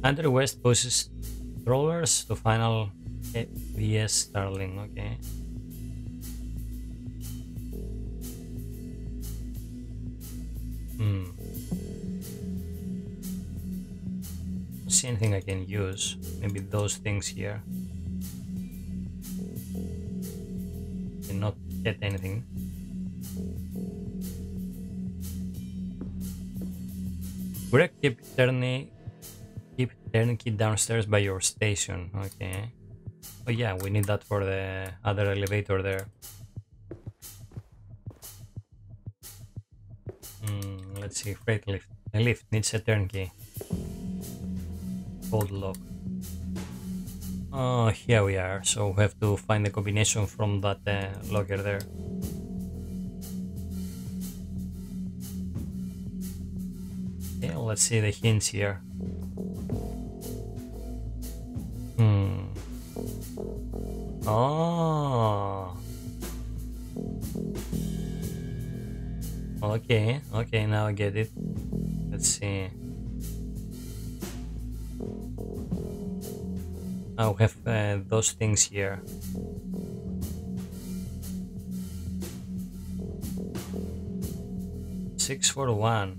Under West poses Rollers to final VS Starling, okay. Hmm. See anything I can use? Maybe those things here. Cannot get anything. Greg keep turning keep turnkey downstairs by your station. Okay. Oh yeah, we need that for the other elevator there. Mm, let's see, freight lift. The lift needs a turnkey. Cold lock. Oh, here we are. So we have to find the combination from that uh, locker there. Yeah, let's see the hints here. Hmm. Oh. Okay, okay, now I get it. Let's see. I'll have uh, those things here. Six for one.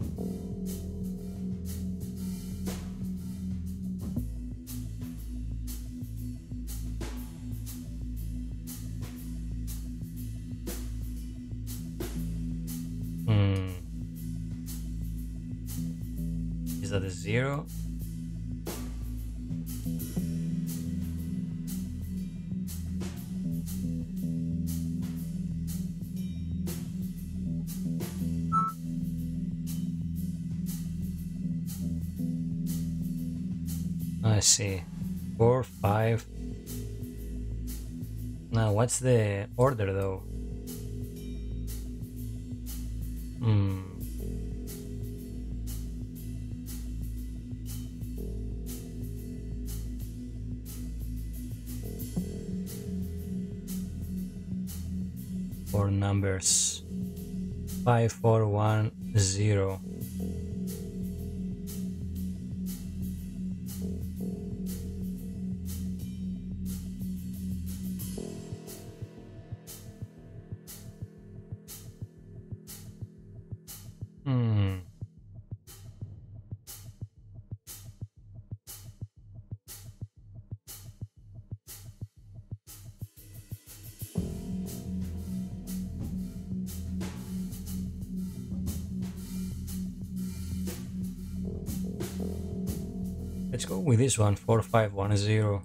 what's the order though? Hmm. Four numbers. Five, four, one, zero. One, four, five, one, zero.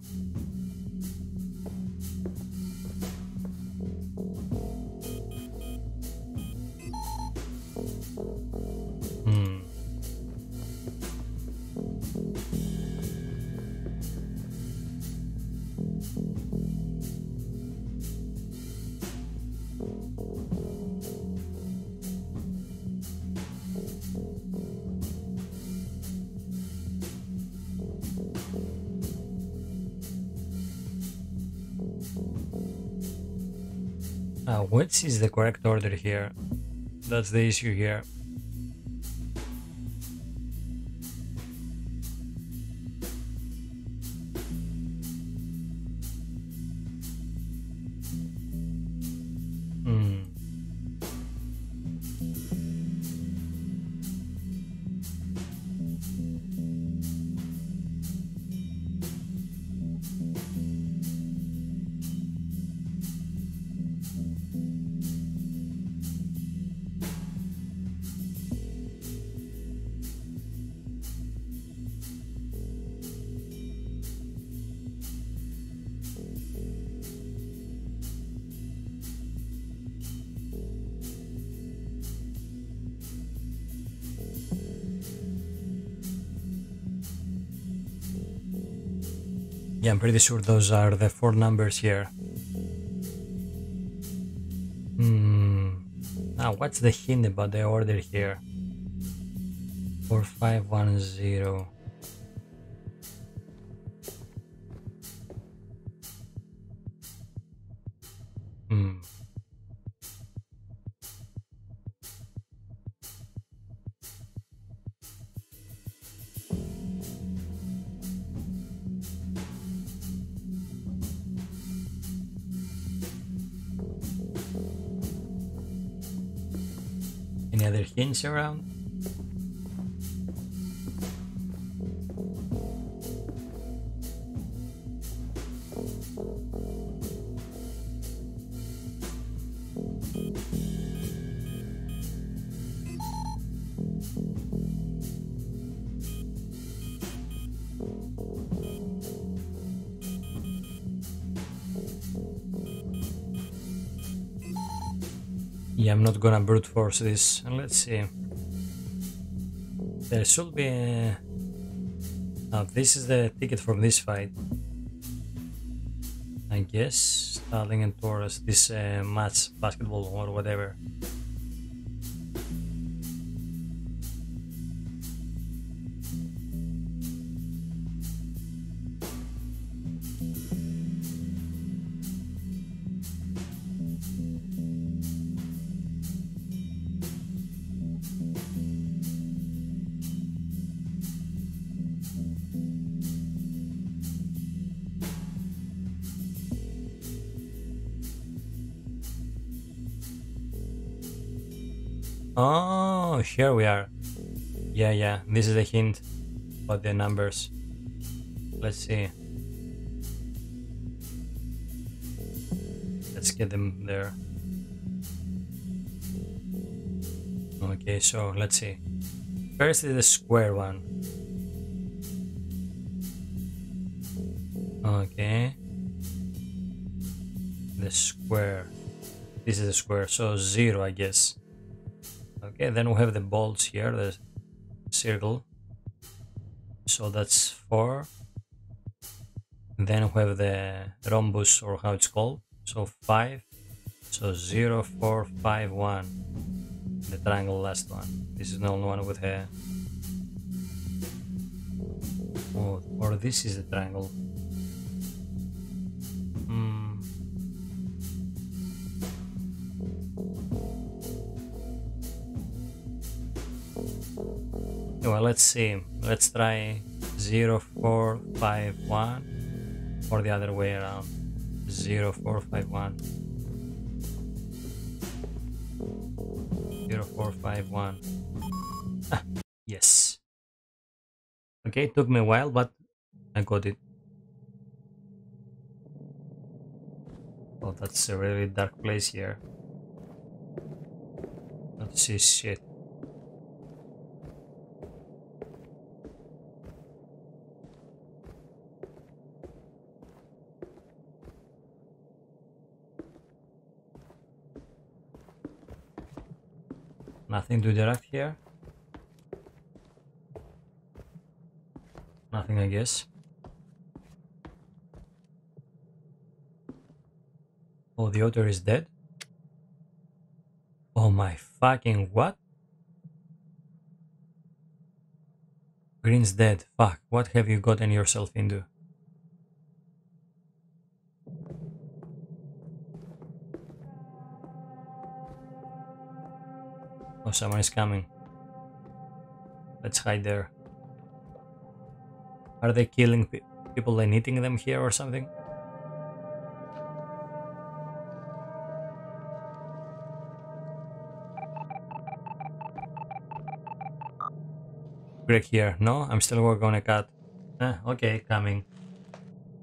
Which is the correct order here? That's the issue here. Pretty sure those are the four numbers here. Hmm. Now, what's the hint about the order here? Four, five, one, zero. Not gonna brute force this. And let's see. There should be. A... Now, this is the ticket from this fight. I guess Starling and Taurus, this uh, match, basketball or whatever. Oh, here we are. Yeah, yeah, this is a hint about the numbers. Let's see. Let's get them there. Okay, so let's see. First is the square one. Okay. The square. This is the square, so zero, I guess. Okay, then we have the bolts here, the circle. So that's four. Then we have the rhombus, or how it's called. So five. So zero, four, five, one. The triangle last one. This is the only one with a. Oh, or this is the triangle. Well, let's see. Let's try 0, 4, 5, 1 or the other way around. 0, 4, 5, 1. 0, 4, 5, 1. Ah, yes. Okay, it took me a while, but I got it. Oh, that's a really dark place here. Not see shit. Nothing to direct here. Nothing, I guess. Oh, the otter is dead? Oh my fucking what? Green's dead. Fuck, what have you gotten yourself into? Oh, someone is coming. Let's hide there. Are they killing pe people and eating them here or something? Greg here. No, I'm still working on a cat. Ah, okay, coming.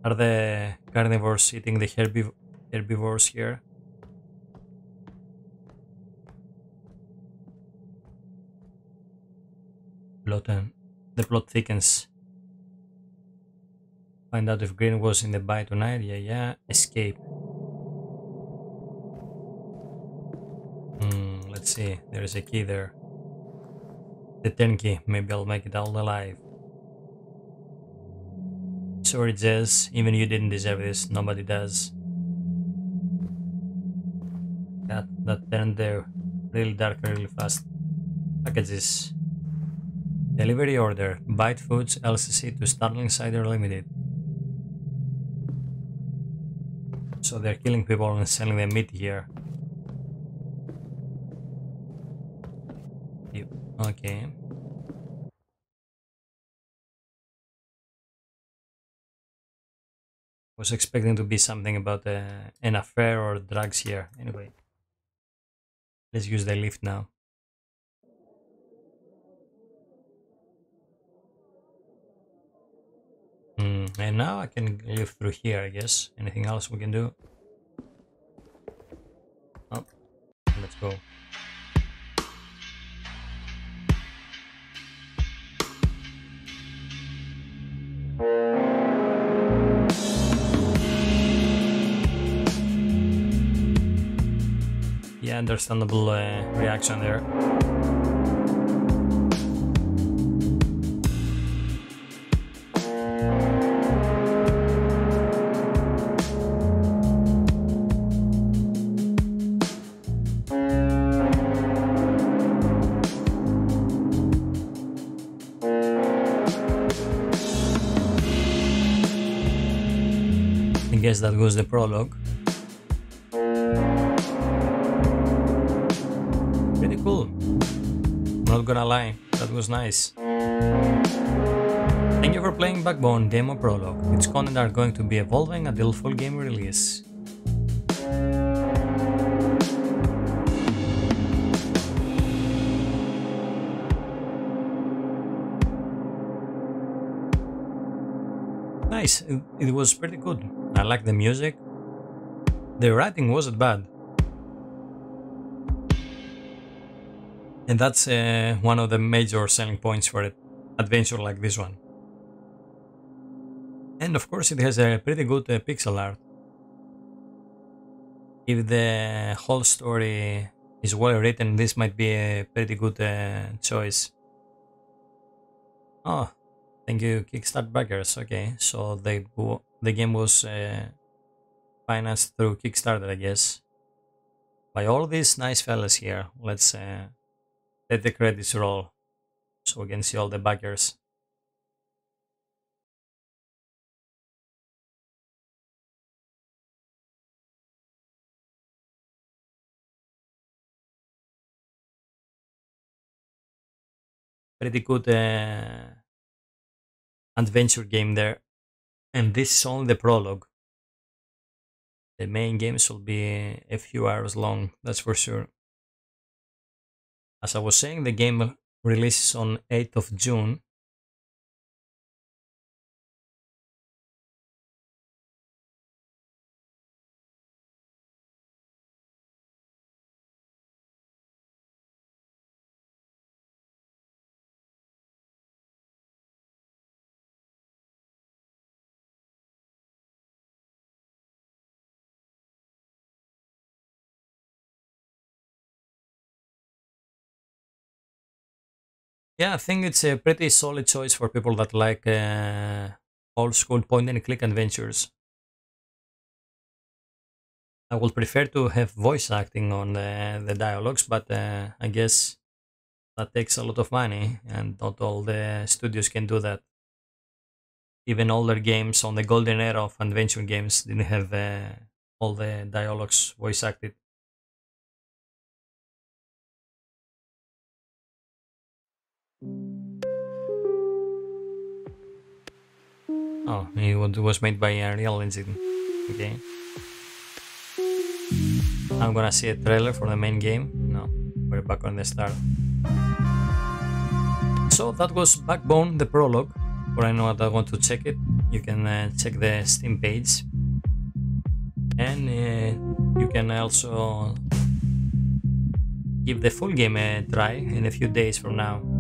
Are the carnivores eating the herbiv herbivores here? Plot and the plot thickens. Find out if Green was in the buy tonight. Yeah, yeah. Escape. Hmm, let's see. There is a key there. The 10 key. Maybe I'll make it all alive. Sorry, Jez. Even you didn't deserve this. Nobody does. That, that turned there really dark really fast. Packages. Delivery order. Byte Foods LCC to Starling Cider Limited. So they're killing people and selling their meat here. Okay. Was expecting to be something about uh, an affair or drugs here. Anyway, let's use the lift now. Mm, and now I can live through here, I guess. Anything else we can do? Oh, let's go. Yeah, understandable uh, reaction there. Was the prologue. Pretty cool. Not gonna lie, that was nice. Thank you for playing Backbone Demo Prologue. Its content are going to be evolving until full game release. Nice, it, it was pretty good. I like the music. The writing wasn't bad. And that's uh, one of the major selling points for an adventure like this one. And of course it has a pretty good uh, pixel art. If the whole story is well written, this might be a pretty good uh, choice. Oh, thank you Kickstart backers. Okay, so the, the game was uh, financed through Kickstarter, I guess. By all these nice fellas here, let's uh, let the credits roll so we can see all the backers. pretty good uh, adventure game there. And this is only the prologue. The main games will be a few hours long, that's for sure. As I was saying, the game releases on 8th of June Yeah, I think it's a pretty solid choice for people that like uh, old school point and click adventures. I would prefer to have voice acting on the, the dialogues, but uh, I guess that takes a lot of money, and not all the studios can do that. Even older games on the golden era of adventure games didn't have uh, all the dialogues voice acted. Oh, it was made by Unreal Engine. Okay. I'm gonna see a trailer for the main game. No, we're back on the start. So that was Backbone, the prologue. For anyone that want to check it, you can uh, check the Steam page. And uh, you can also give the full game a try in a few days from now.